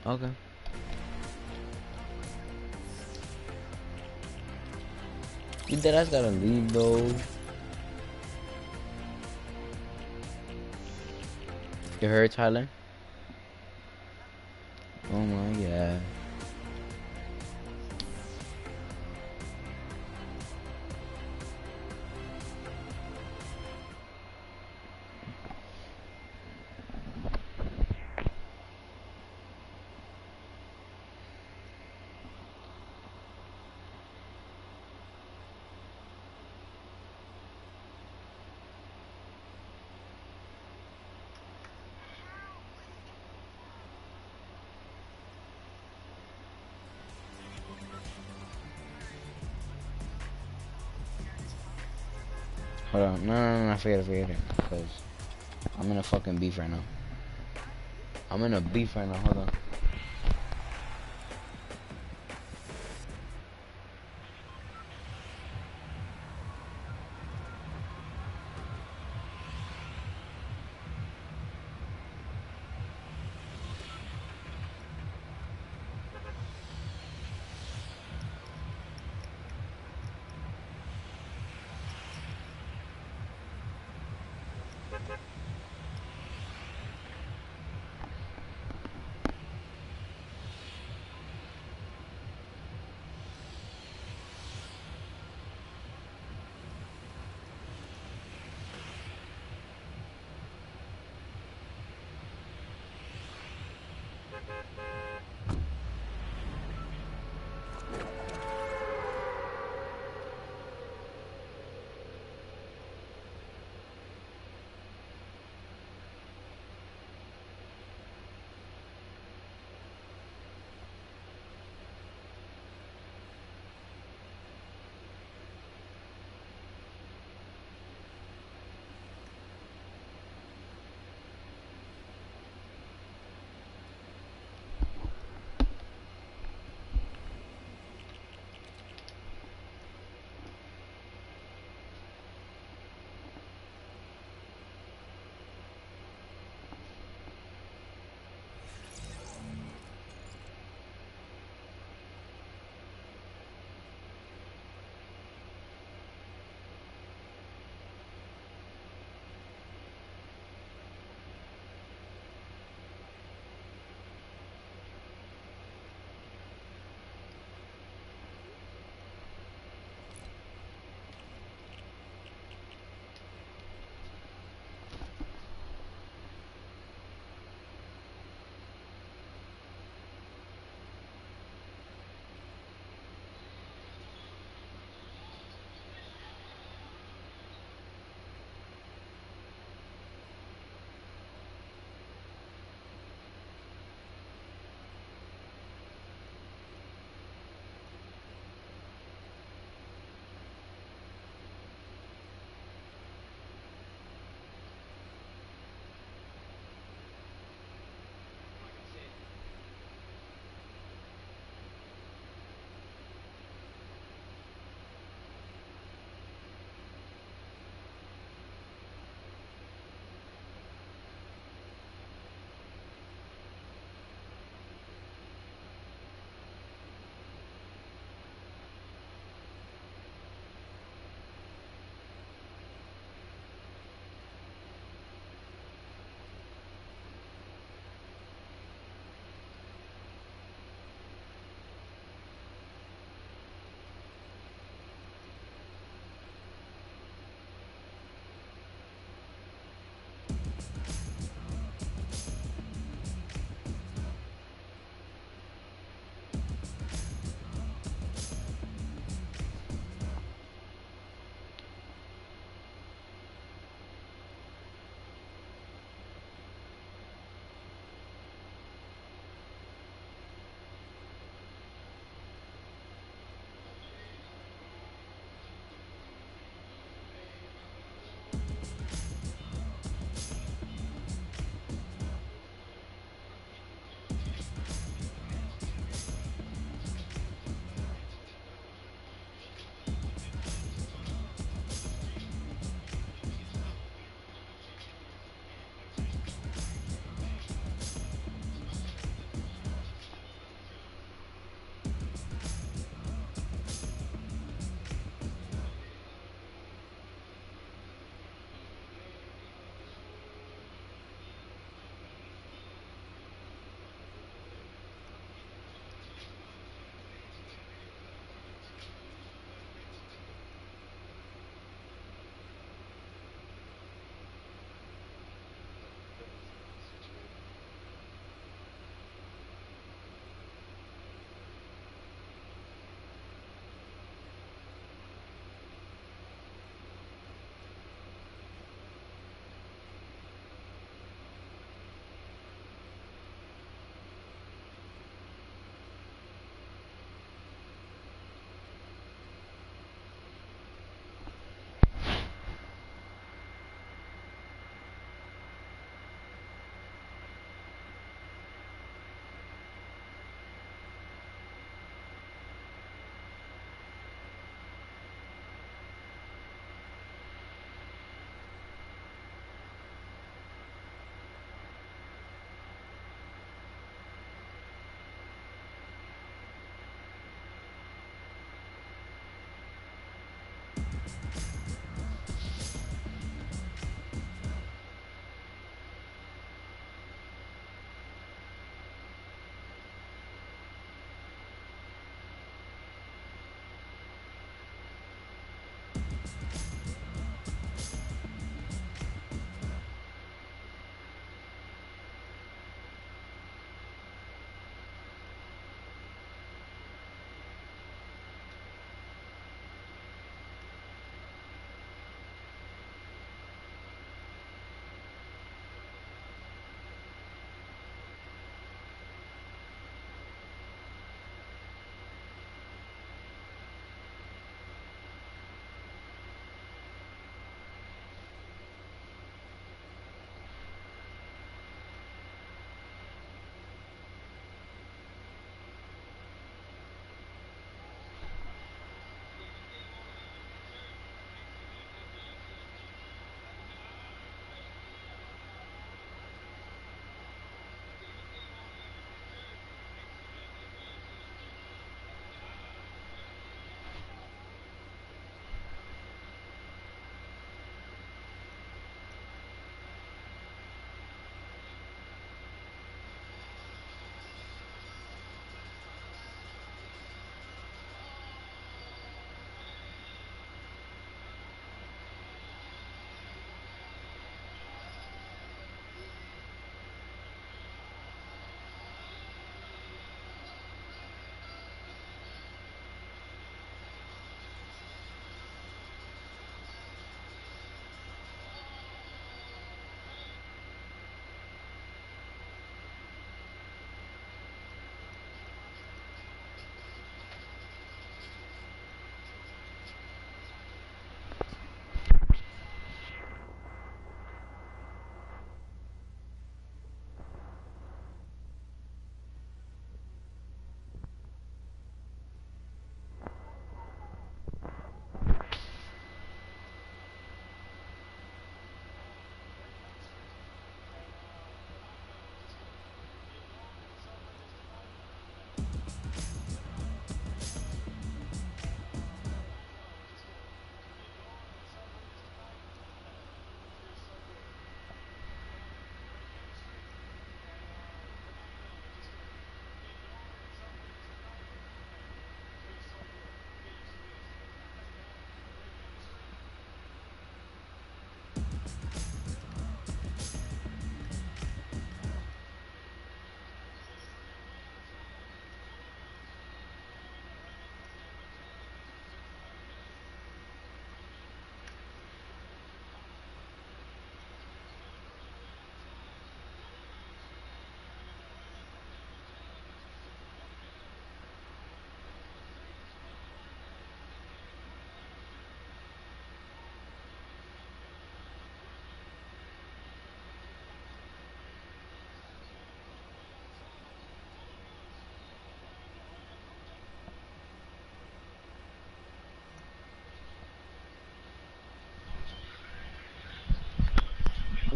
A: Okay. You dead ass gotta leave though. You heard Tyler? No, no, no, forget it, forget it. Because I'm in a fucking beef right now. I'm in a beef right now, hold on.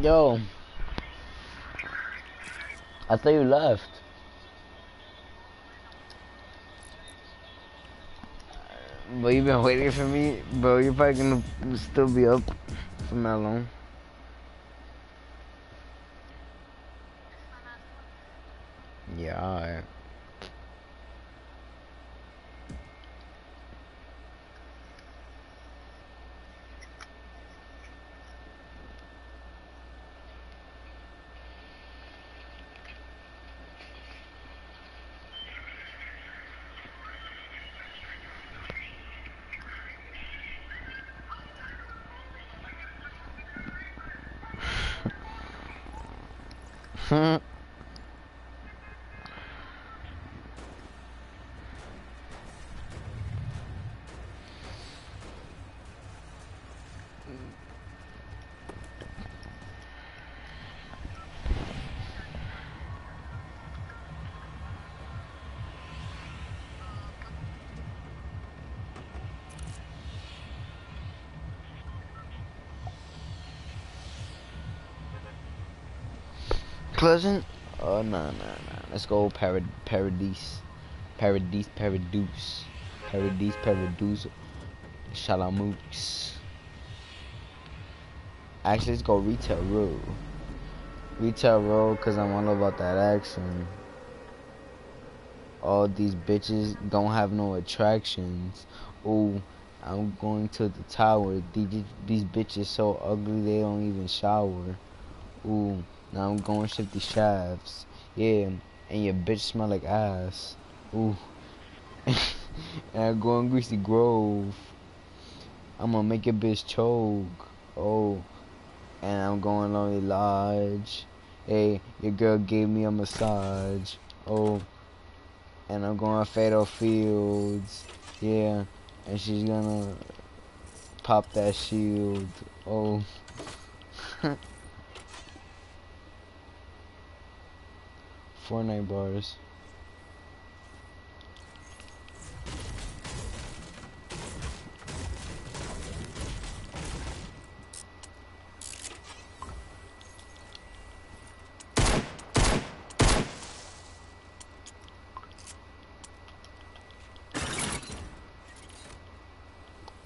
A: Yo. I thought you left. But you've been waiting for me, bro. You're probably gonna still be up from that long. Pleasant? Oh, no, no, no. Let's go parad Paradise. Paradise, Paradise. Paradise, Paradise. Shalamooks. Actually, let's go Retail Row. Retail Row, because I'm all about that action. All these bitches don't have no attractions. Ooh, I'm going to the tower. These, these bitches so ugly, they don't even shower. Ooh. Now I'm going shifty shafts. Yeah, and your bitch smell like ass. Ooh. and I'm going greasy grove. I'm gonna make your bitch choke. Oh. And I'm going lonely lodge. Hey, your girl gave me a massage. Oh. And I'm going Fatal Fields. Yeah. And she's gonna pop that shield. Oh. Fortnite bars.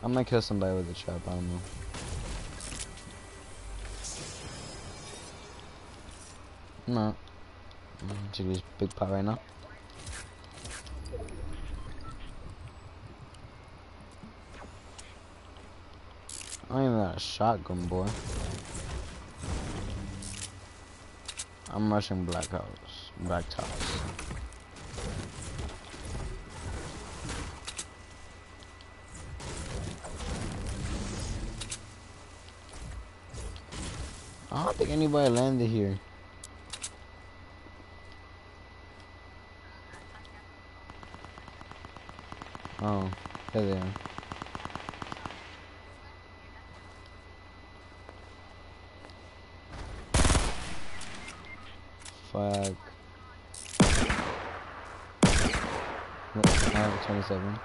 A: I might kill somebody with a trap, I don't know. No. Check this big pot right now. I don't even got a shotgun, boy. I'm rushing Black House. Black House. I don't think anybody landed here. Oh, there they are. Fuck. I have 27.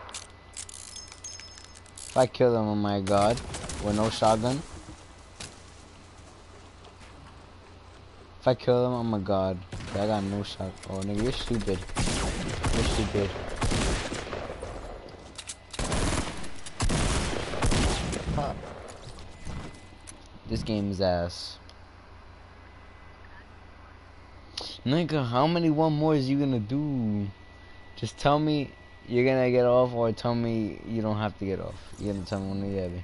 A: If I kill them, oh my god, with no shotgun. If I kill them, oh my god, I got no shot. Oh nigga, you're stupid. You're stupid. This game is ass. Nigga, how many one more is you gonna do? Just tell me you're gonna get off or tell me you don't have to get off. You're gonna tell me one or the other.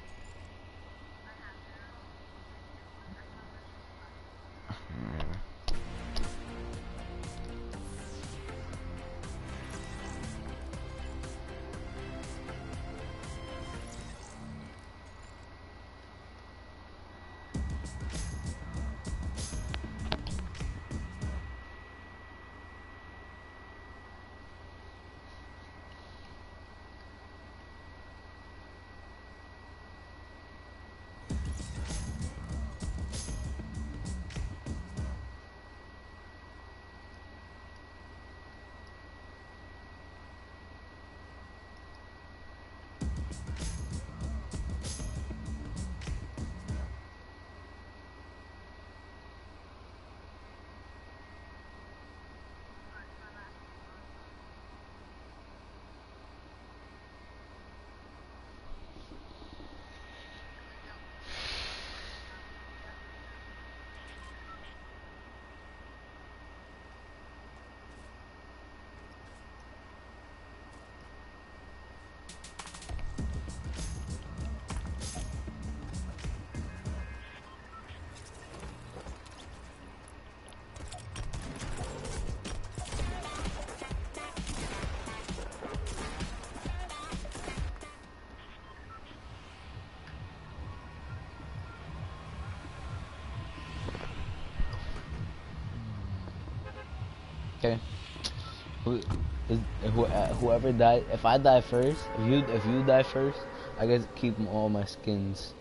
A: Uh, whoever died, if I die first, if you if you die first, I get to keep all my skins.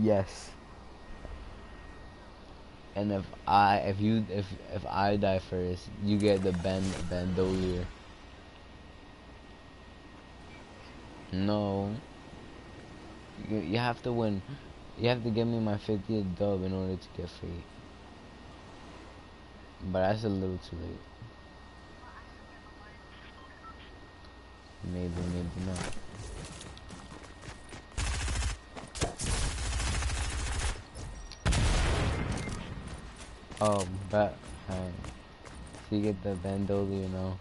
A: Yes. And if I if you if if I die first, you get the band bandolier. No. You you have to win. You have to give me my 50th dub in order to get free. But that's a little too late. Maybe, maybe not. Oh, but alright. So you get the bandolier now.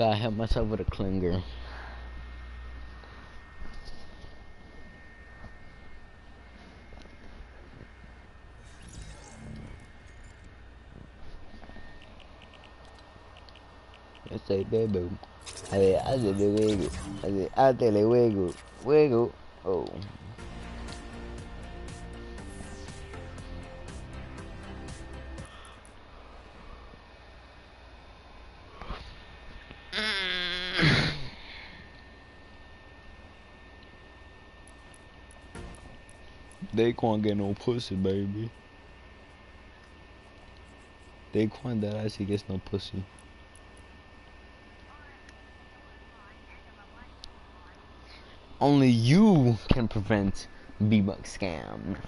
A: So I hit myself with a clinger. Este bebé. A ver, hazle luego. A ver, hazle luego. Luego. Oh. They can't get no pussy, baby. They can't that actually gets no pussy. Only you can prevent V-Buck scams.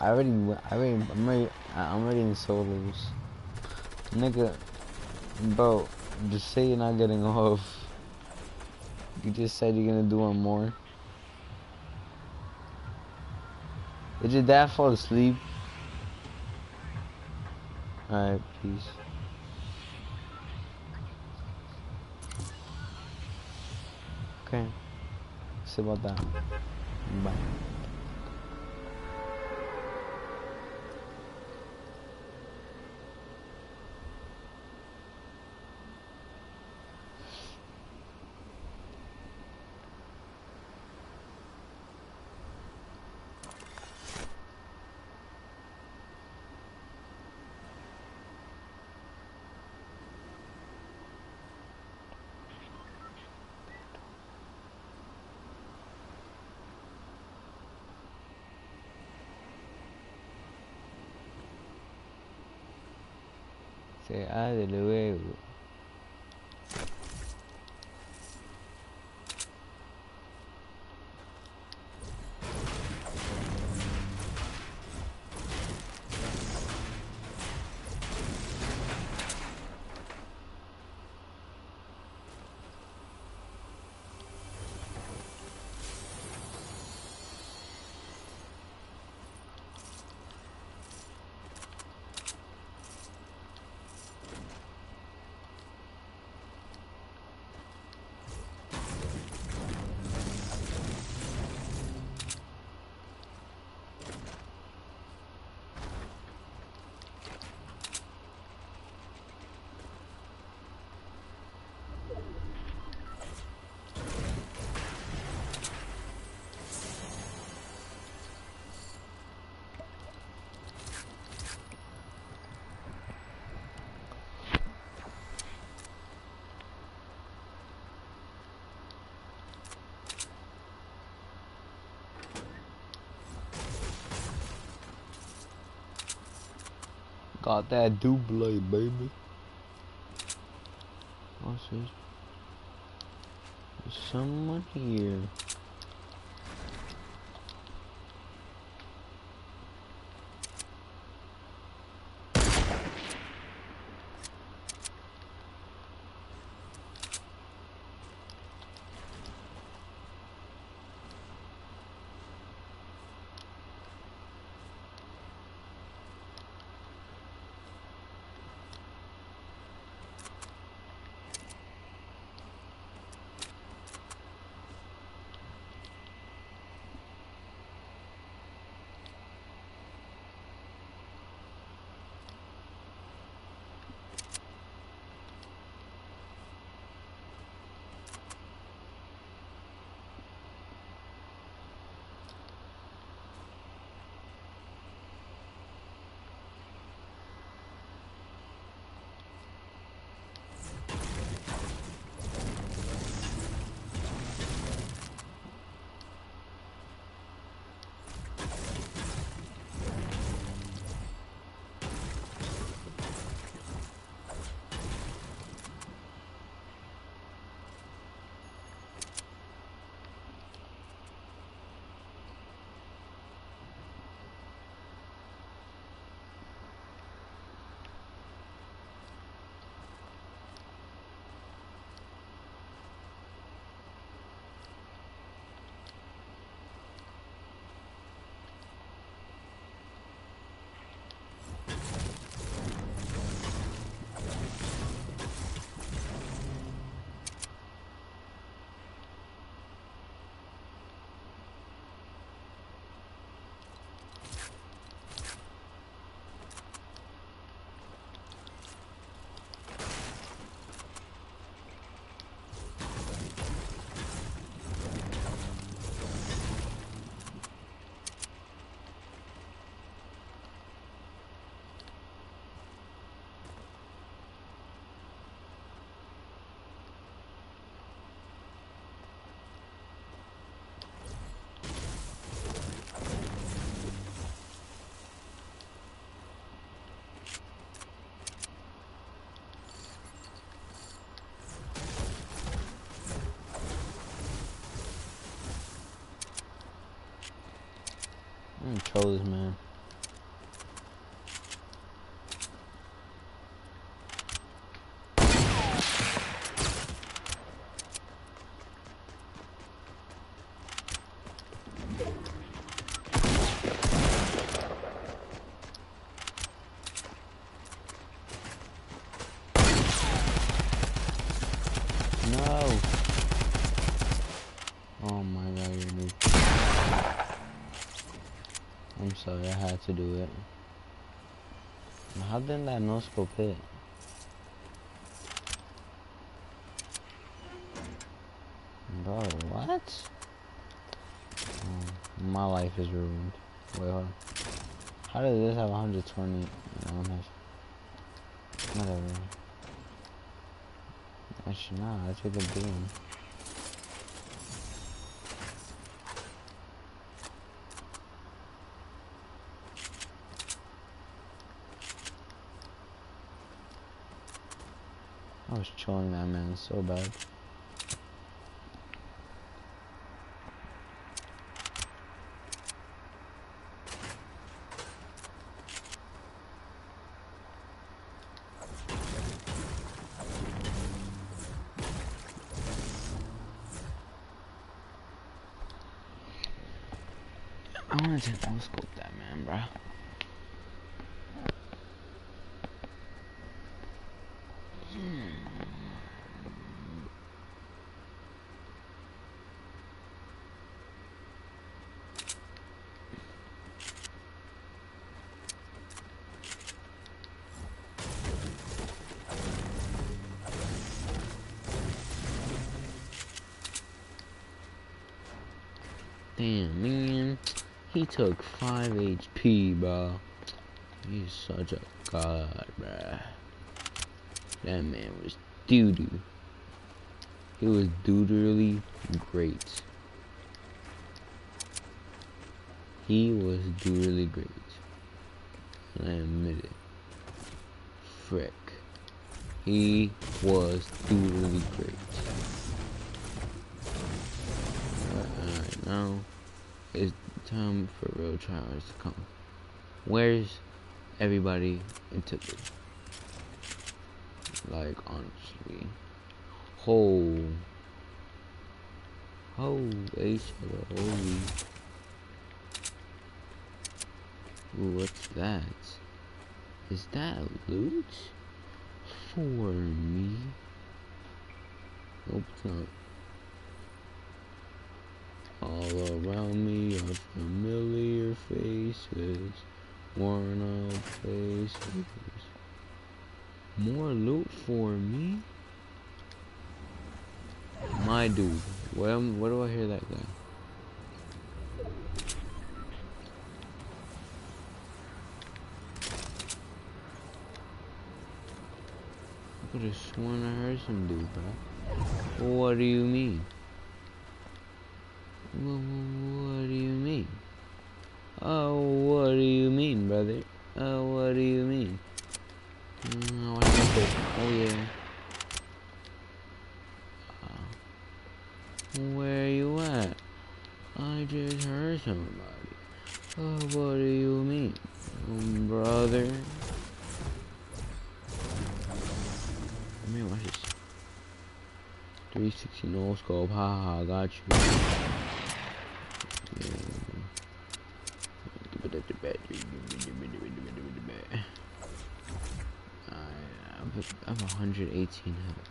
A: I already, I already, I'm already, I'm already in solos. Nigga, bro, just say you're not getting off. You just said you're gonna do one more. Did your dad fall asleep? Alright, peace. Okay. See about that. Bye. Se Got that double, baby. What's this? There's someone here. I'm gonna this man. No. Oh my god, you're new. I'm sorry, I had to do it. How did that no scope hit? Bro, what? Oh, my life is ruined. Wait, hold on. How did this have 120? I don't have. Whatever. Actually, nah, I took the big one. I was trolling that man so bad. I wanted to no scope that man, bro. Damn, man. He took 5 HP, bro. He's such a god, bro. That man was doo-doo. He was doodly great. He was doodly great. I admit it. Frick. He was doodly great. Now it's time for real tryhards to come. Where's everybody in Tipper? Like, honestly. Ho. Ho, H, holy. What's that? Is that loot? For me? Nope, it's not. All around me are familiar faces, worn out places. More loot for me? My dude. Where, am- where do I hear that guy? I could have sworn I heard some dude, bro. What do you mean? Wha- wha- What do you mean? Oh, what do you mean, brother? Oh, what do you mean? Mm, Oh yeah. Uh, where you at? I just heard somebody. Oh, what do you mean, brother? Man, watch this. 360 no scope, haha, got you. I have 118 health.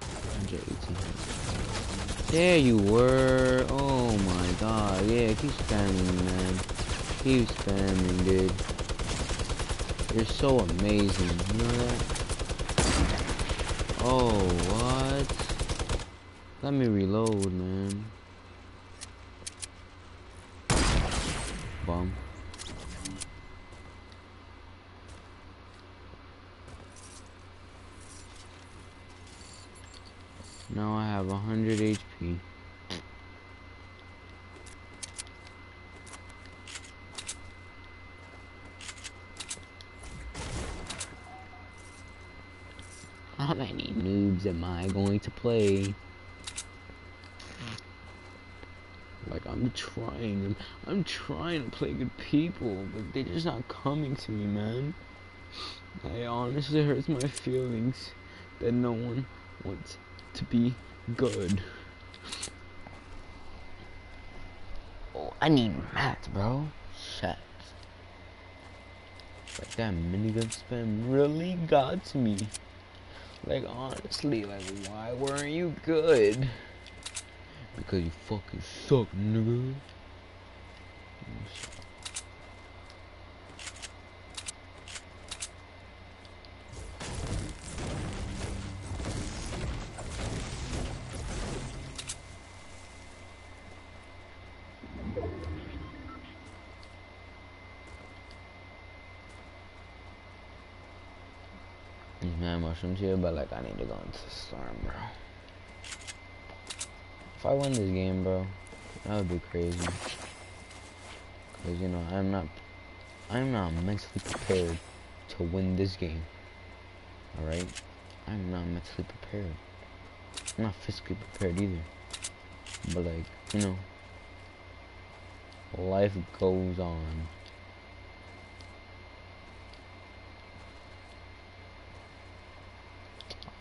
A: 118 health. There you were. Oh my god. Yeah, keep spamming, man. Keep spamming, dude. You're so amazing. You know that? Oh, what? Let me reload, man. Bum. Now I have 100 HP. How many noobs am I going to play? Like I'm trying. I'm, trying to play good people, but they're just not coming to me, man. It honestly hurts my feelings that no one wants to be good. Oh, I need mats, bro. Shit. Like that minigun spam really got to me. Like honestly, like why weren't you good? Because you fucking suck, nigga. These but like I need to go into storm, bro. If I win this game, bro, that would be crazy. Cause you know I'm not, I'm not mentally prepared to win this game. All right, I'm not mentally prepared. I'm not physically prepared either. But like you know, life goes on.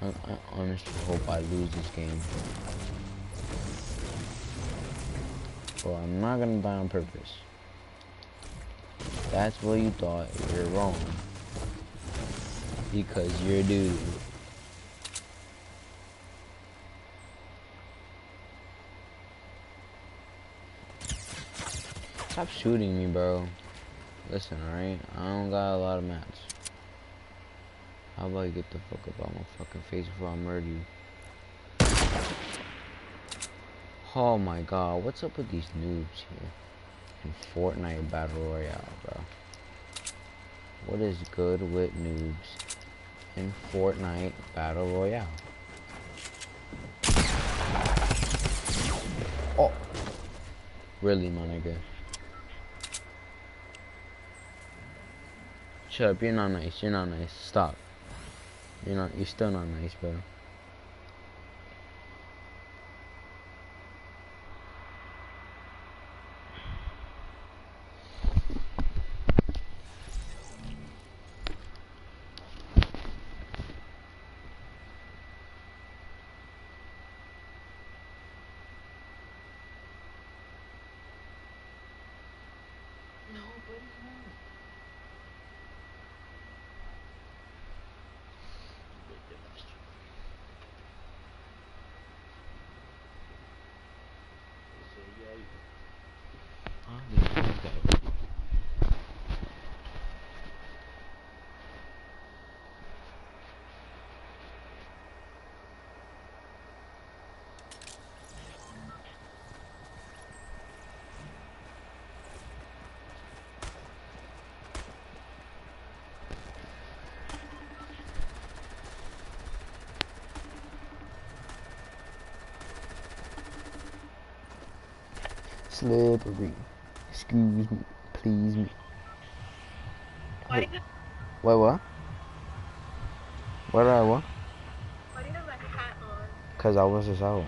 A: I, I honestly hope I lose this game. Well, I'm not gonna die on purpose. That's what you thought. You're wrong. Because you're a dude. Stop shooting me, bro. Listen, alright? I don't got a lot of mats. How about you get the fuck up out my fucking face before I murder you? Oh my god, what's up with these noobs here? In Fortnite Battle Royale, bro. What is good with noobs in Fortnite Battle Royale? Oh! Really, my nigga? Shut up, you're not nice, you're not nice. Stop. You're not, you're still not nice, bro. Slippery. Excuse me. Please me.
G: You,
A: Wait, what? What did I what?
G: why do you have a hat on?
A: Cause I was just out.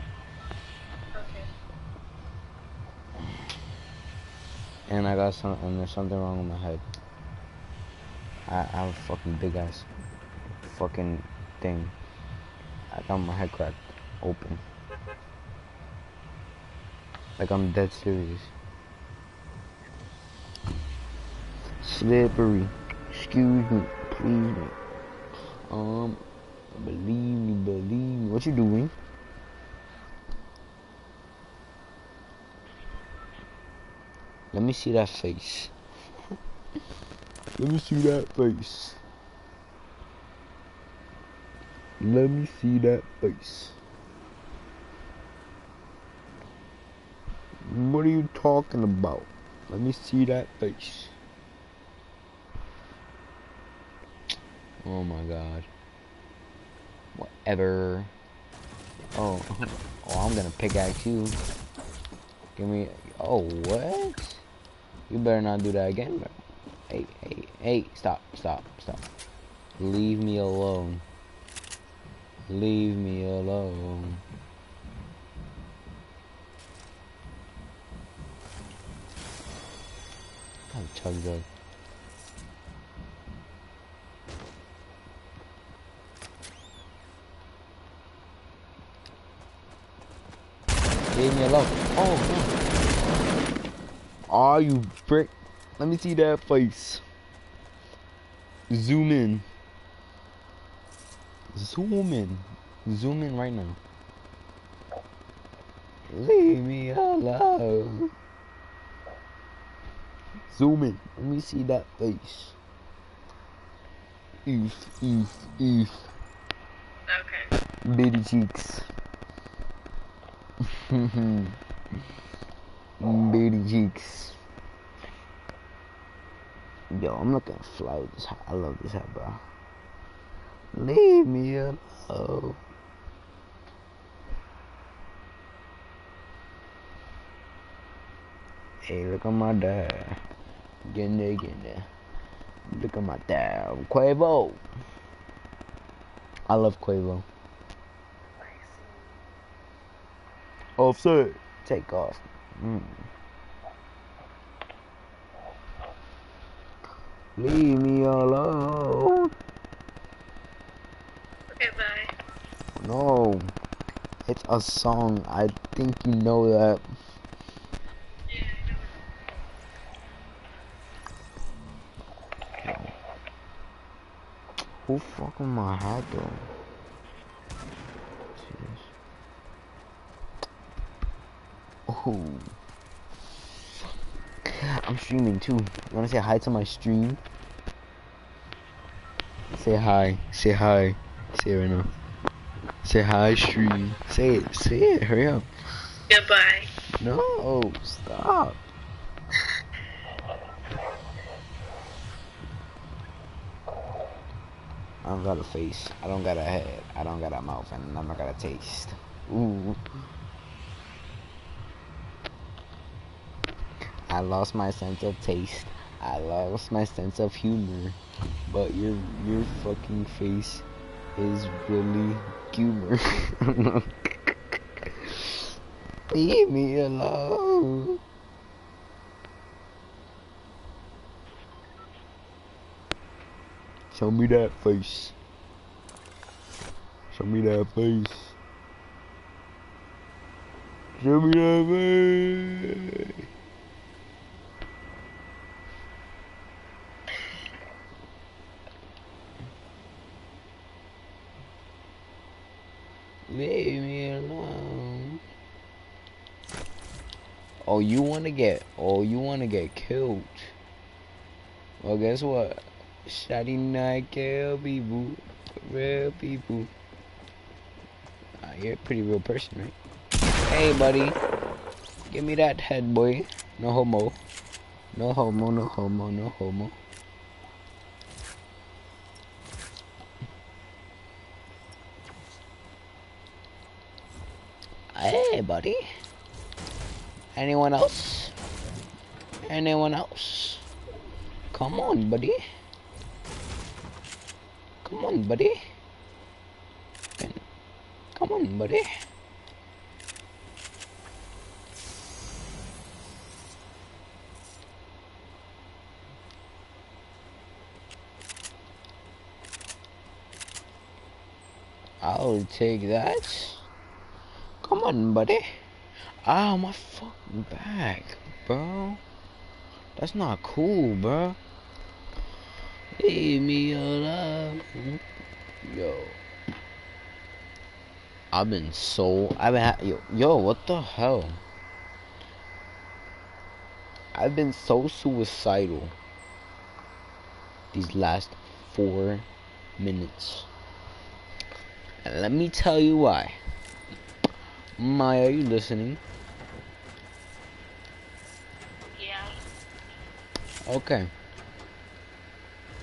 G: Okay.
A: And I got some, and there's something wrong with my head. I, I have a fucking big ass fucking thing. I got my head cracked open. Like I'm dead serious. Slippery. Excuse me, please. Um, believe me, believe me. What you doing? Let me see that face. Let me see that face. Let me see that face. What are you talking about? Let me see that face. Oh my god. Whatever. Oh, oh, I'm gonna pickaxe you. Give me. Oh, what? You better not do that again, bro. Hey, hey, hey, stop, stop, stop. Leave me alone. Leave me alone. Chug. Leave me alone. Oh, no. Aw, you brick. Let me see that face. Zoom in. Zoom in. Zoom in right now. Leave me alone. Zoom in. Let me see that face. Eef, eef, eef.
G: Okay.
A: Bitty cheeks. Bitty cheeks. Yo, I'm looking fly with this hat. I love this hat, bro. Leave me alone. Hey, look at my dad. Getting there, getting there. Look at my dad. Quavo. I love Quavo. Offset. Take off. Mm. Leave me alone.
G: Okay, bye.
A: No. It's a song. I think you know that.
G: Yeah, I know.
A: Who fucking my hat though? Oh. I'm streaming too. You wanna say hi to my stream? Say hi. Say hi. Say it right now. Say hi, stream. Say it. Say it. Hurry up.
G: Goodbye.
A: No. Stop. I don't got a face. I don't got a head. I don't got a mouth, and I'm not got a taste. Ooh. I lost my sense of taste. I lost my sense of humor. But your your fucking face is really humor. Leave me alone. Show me that face. Show me that face. Show me that face. Leave me alone. Oh, you wanna get? Oh, you wanna get killed? Well, guess what? Shawty not kill people, real people. You're a pretty real person, right? Hey, buddy, give me that head, boy. No homo. No homo, no homo, no homo. Hey, buddy. Anyone else? Anyone else? Come on, buddy. Come on, buddy. Come on, buddy. I'll take that. Come on, buddy. Ah, my fucking back, bro. That's not cool, bro. Leave me alone. Yo. I've been so I've been ha yo yo what the hell? I've been so suicidal these last four minutes. And let me tell you why. Maya, are you listening?
G: Yeah.
A: Okay.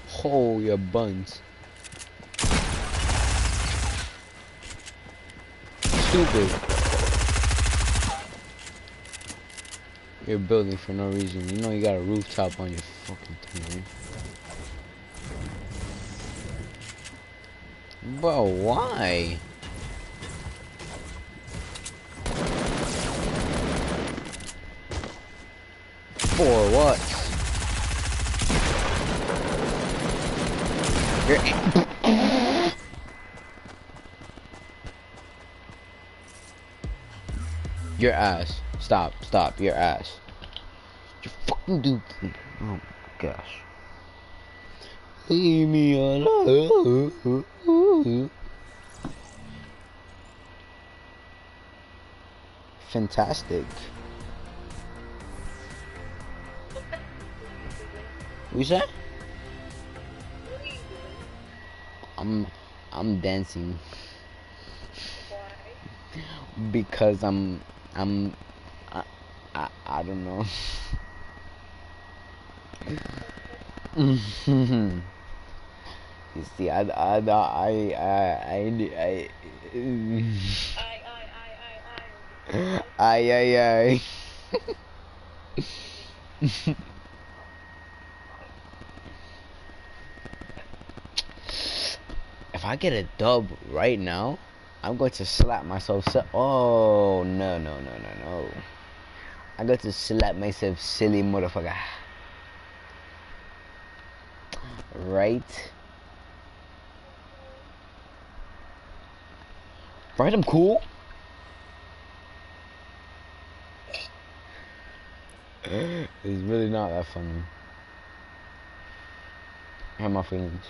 A: Hold your buns. stupid. You're building for no reason. You know you got a rooftop on your fucking thing. But why? For what? You're Your ass. Stop, stop, your ass. You fucking do. Oh my gosh. Leave me alone. Fantastic. What you say? I'm I'm dancing because I'm I'm I I, I don't know. you see, I I I I I I. Ay ay ay. if I get a dub right now, I'm going to slap myself. So oh no no no no no! I'm going to slap myself, silly motherfucker. Right. Right, I'm cool. it's really not that funny. I have my feelings.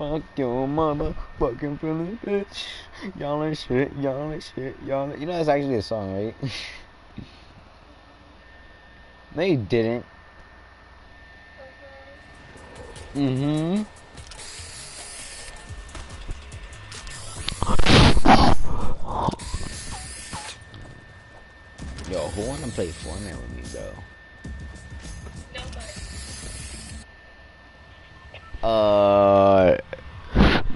A: Fuck your mother, fucking feeling bitch. Y'all ain't shit, y'all ain't shit, y'all. You know that's actually a song, right? no, you didn't. Mm-hmm. Yo, who wanna play Fortnite with me, bro? Uh,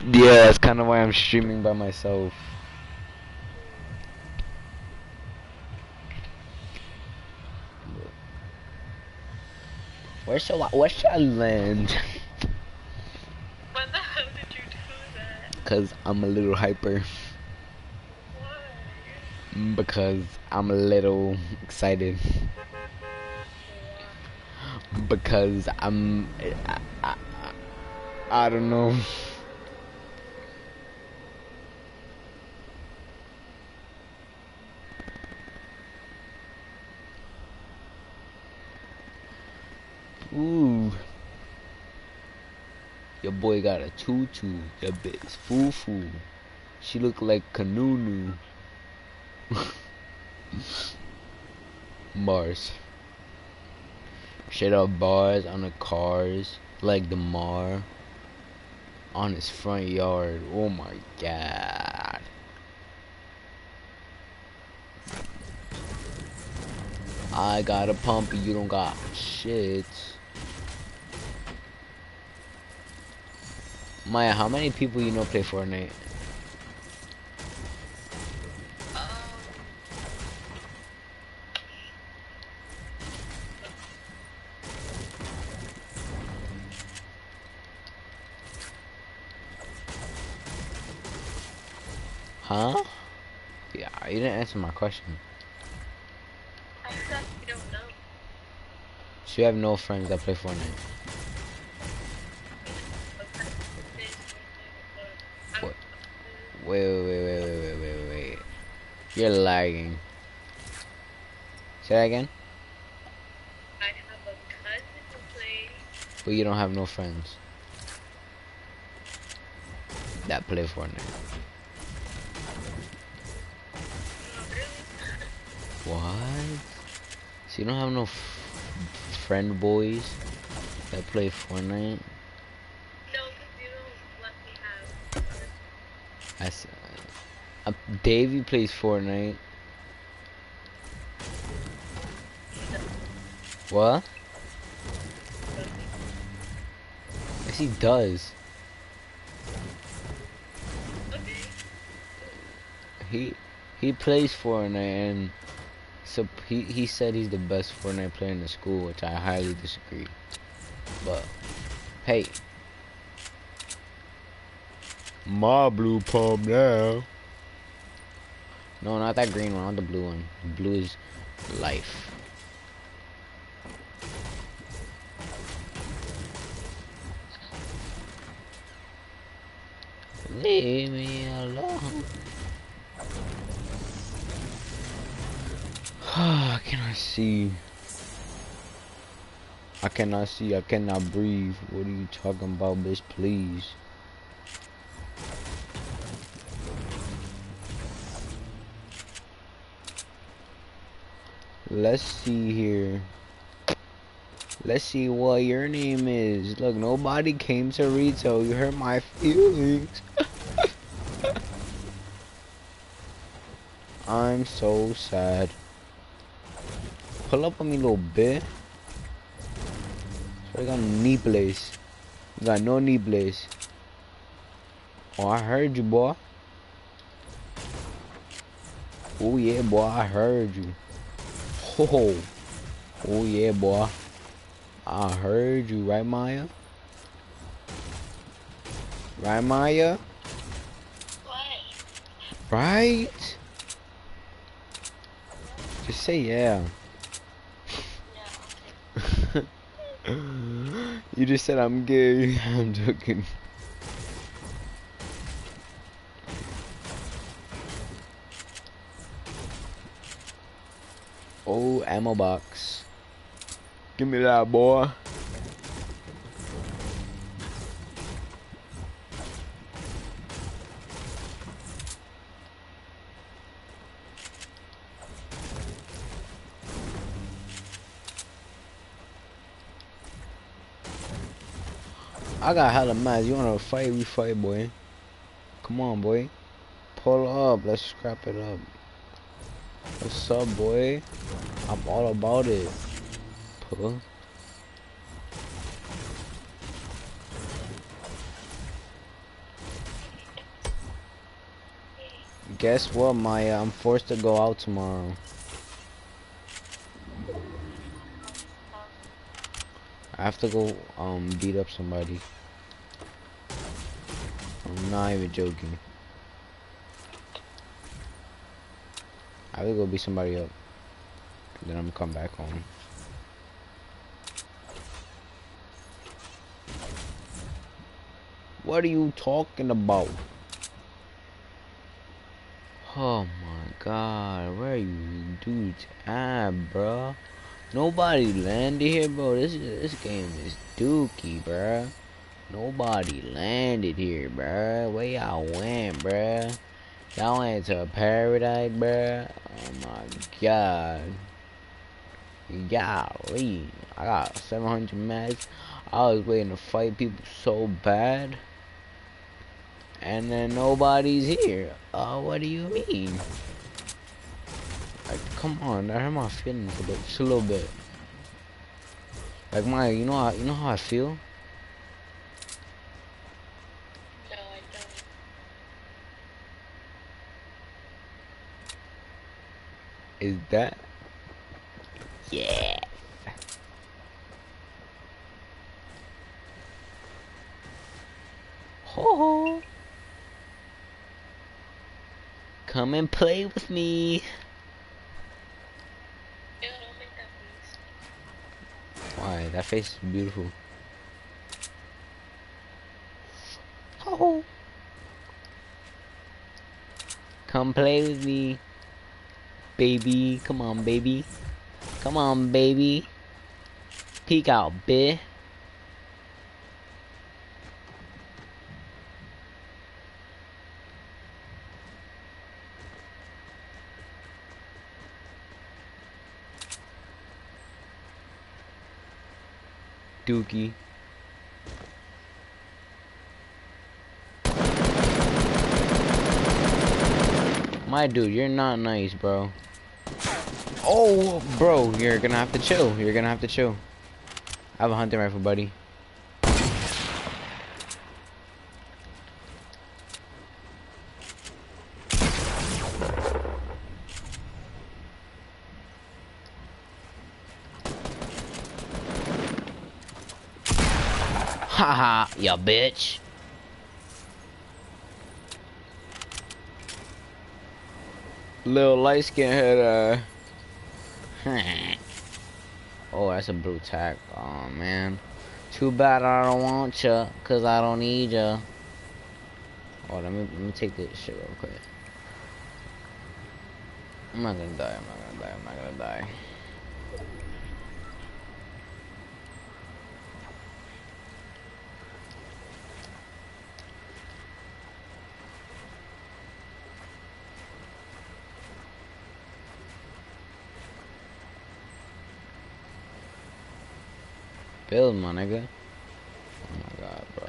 A: yeah, that's kind of why I'm streaming by myself. Where shall I, where shall I land?
G: When the hell did you do that?
A: Cause I'm a little hyper.
G: Why?
A: Because I'm a little excited. Because I'm, I, I, I don't know. Ooh. Your boy got a tutu. Your bitch foo foo. She look like Kanunu. Bars. Straight up bars on the cars. Like the Mar. On his front yard. Oh my god. I got a pump you don't got shit. Maya, how many people you know play Fortnite? Huh? Yeah, you didn't answer my question.
G: I thought you don't know.
A: So you have no friends that play Fortnite? What? Wait, wait, wait, wait, wait, wait, wait, wait. You're lagging. Say that again?
G: I have a cousin who plays.
A: But you don't have no friends that play Fortnite.
G: Not really.
A: What? So you don't have no f friend boys that play Fortnite?
G: No, because you don't let me have. other-
A: I s- uh, Davey plays Fortnite. What? Yes, he does. He he plays Fortnite and so he he said he's the best Fortnite player in the school, which I highly disagree. But hey, my blue pump now. No, not that green one, not the blue one. Blue is life. Leave me alone. I cannot see. I cannot see. I cannot breathe. What are you talking about, bitch? Please. Let's see here. Let's see what your name is. Look, nobody came to Rito. You hurt my feelings. I'm so sad. Pull up on me, a little bit. So I got knee place. You got no knee place. Oh, I heard you, boy. Oh yeah, boy, I heard you. Oh, oh yeah, boy. I heard you, right, Maya? Right, Maya?
D: What?
A: Right? Just say yeah.
D: No.
A: you just said I'm gay. I'm joking. Oh, ammo box. Give me that, boy. I got hella mad. You wanna fight? We fight, boy. Come on, boy. Pull up. Let's scrap it up. What's up, boy? I'm all about it. Pull. Guess what, Maya? I'm forced to go out tomorrow. I have to go um beat up somebody. I'm not even joking. I will go beat somebody up. Then I'm gonna come back home. What are you talking about? Oh my god, where you dudes at, bro? Nobody landed here, bro. This this game is dookie, bro. Nobody landed here, bro. Where y'all went, bro? Y'all went to paradise, bro. Oh my god. Golly. I got 700 meds. I was waiting to fight people so bad. And then nobody's here. Oh, what do you mean? Like, come on, that hurt my feelings a bit, just a little bit. Like, my, you know how, you know how I feel?
D: No, I don't.
A: Is that? Yeah. Ho ho. Come and play with me.
D: Ew, don't make that face.
A: Why? That face is beautiful. Oh. Come play with me. Baby. Come on, baby. Come on, baby. Peek out, bitch. Dookie. My dude, you're not nice, bro. Oh, bro, you're gonna have to chill. You're gonna have to chill. I have a hunting rifle, buddy. Haha, ya bitch. Little light skin head, uh. oh, that's a blue tack. Oh, man. Too bad I don't want ya, cause I don't need ya. Oh, let me let me take this shit real quick. I'm not gonna die. I'm not gonna die. I'm not gonna die. Build, my nigga. Oh my god, bro.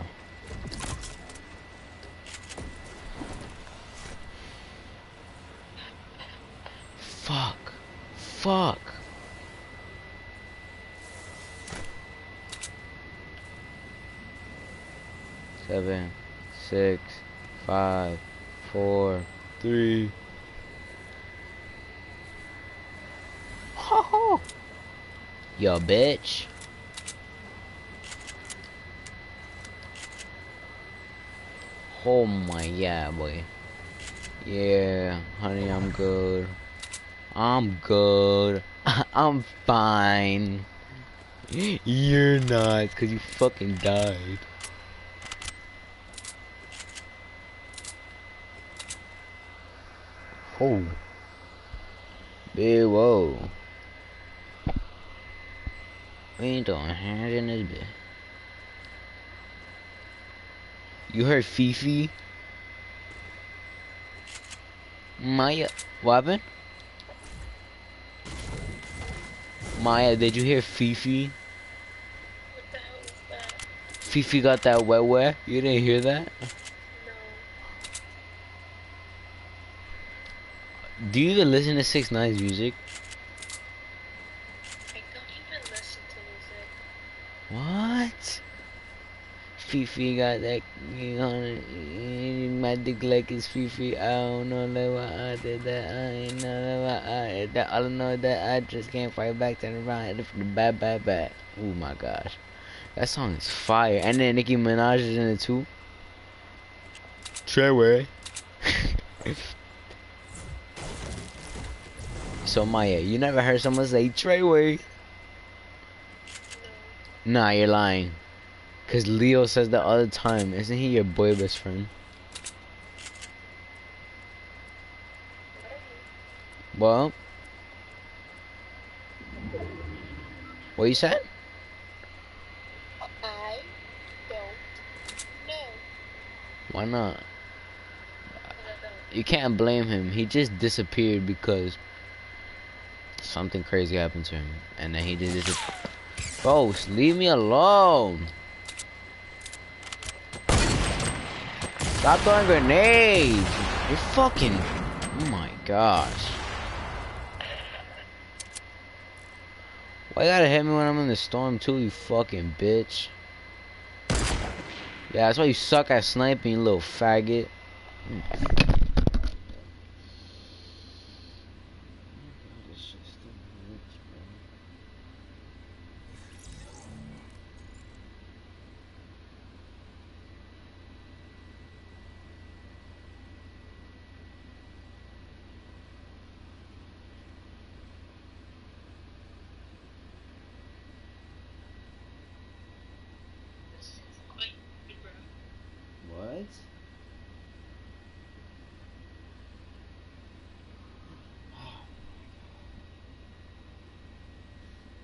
A: Fuck. Fuck. Seven, six, five, four, three. Ho ho. Yo, bitch. Oh my yeah, boy. Yeah, honey, I'm good. I'm good. I'm fine. You're not, cause you fucking died. Oh. Big whoa. We ain't throwing hands in this bit. You heard FEFE? Maya, what happened? Maya, did you hear FEFE?
G: What the hell is that?
A: FEFE got that wet wet? You didn't hear that?
G: No.
A: Do you even listen to 6 9's music?
G: I don't even listen to music.
A: What? FEFE got that, you know, my dick like it's FEFE. I don't know like what I did that. I ain't know like what I did that. All I know that I just can't fight back, turn around, hit it from the back, back, back. Oh my gosh. That song is fire. And then Nicki Minaj is in it too. Treyway. so Maya, you never heard someone say Treyway?
G: No.
A: Nah, you're lying. Cause Leo says that all the time. Isn't he your boy best friend? Well, what you said?
G: I don't know.
A: Why not?
G: But I don't.
A: You can't blame him. He just disappeared because something crazy happened to him, and then he did this. Bro, leave me alone. Stop throwing grenades. You're fucking. Oh my gosh. Why you gotta hit me when I'm in the storm too, you fucking bitch? Yeah, that's why you suck at sniping, you little faggot.
G: This is quite good, bro.
A: What?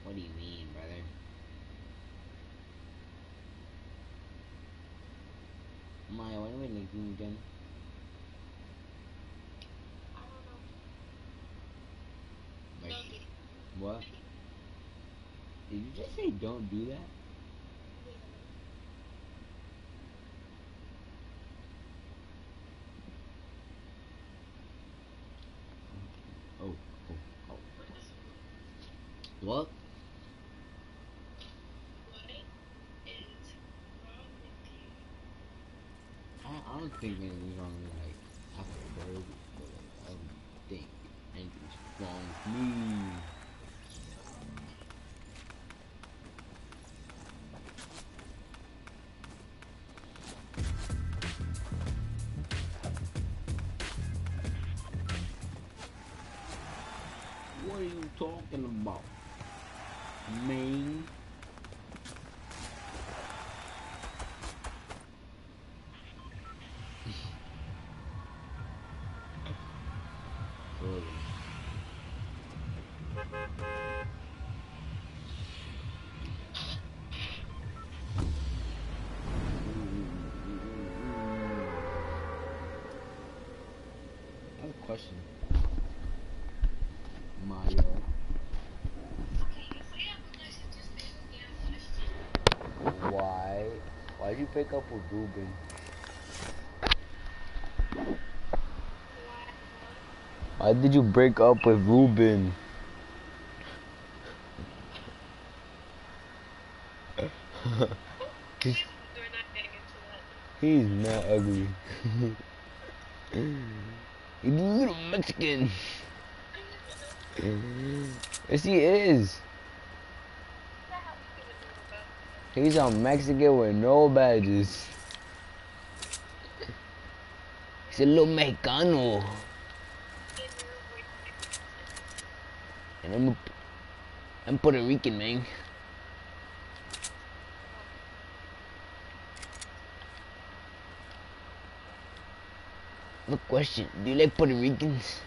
A: What do you mean, brother? Maya, when are we linking again?
G: I don't know.
A: Like,
G: Don't get it.
A: what? Did you just say don't do that? Oh, oh, oh. What?
G: What is wrong with you?
A: I, I don't think anything's wrong with talking about, man? question. Why'd you break up with Ruben? Why did you break up with Ruben? he's, he's not ugly. he's a little Mexican. yes, he is. He's a Mexican with no badges. He's a little Mexicano. And I'm, I'm Puerto Rican, man. Look, question. Do you like Puerto Ricans?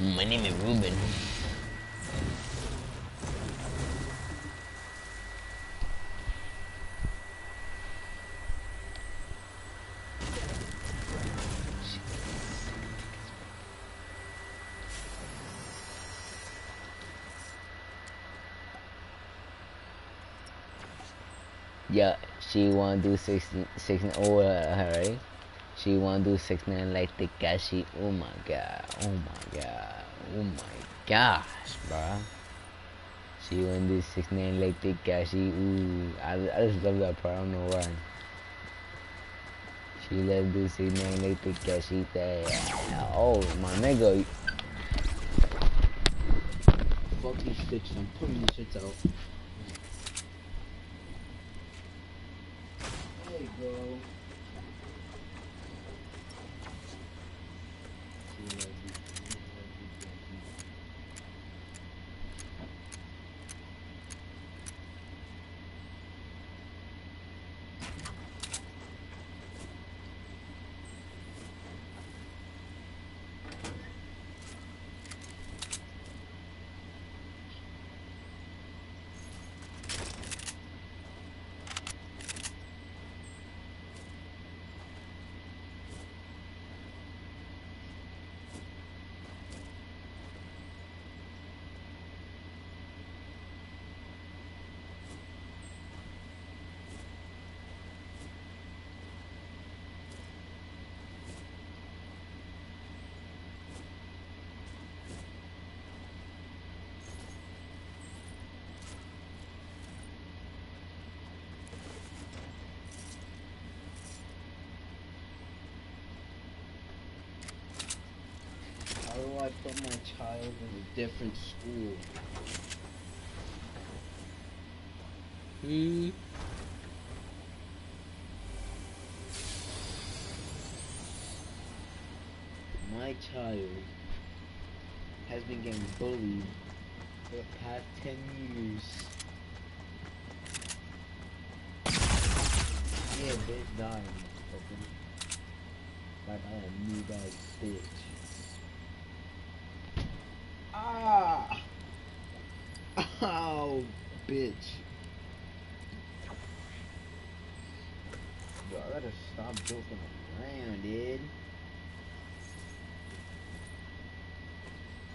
A: My name is Ruben. Yeah, she wanna do six six oh uh, right? She wanna do six nine like the guy oh my god, oh my god, oh my gosh, bruh. She wanna do six nine like the guy ooh I, I just love that part, I don't know why. She love do six nine like the guy that oh my nigga Fuck these shits, I'm putting these shits out. Child in a different school? Hmm. My child has been getting bullied for the past 10 years. Yeah, bitch dying, motherfucker. Like I a new guy bitch. Ow, bitch. Yo, I gotta stop joking around, dude.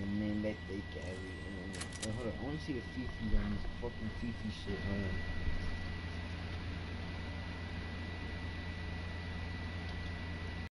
A: And then let they carry. Uh, hold on, I wanna see the FEFE on this fucking FEFE shit. On.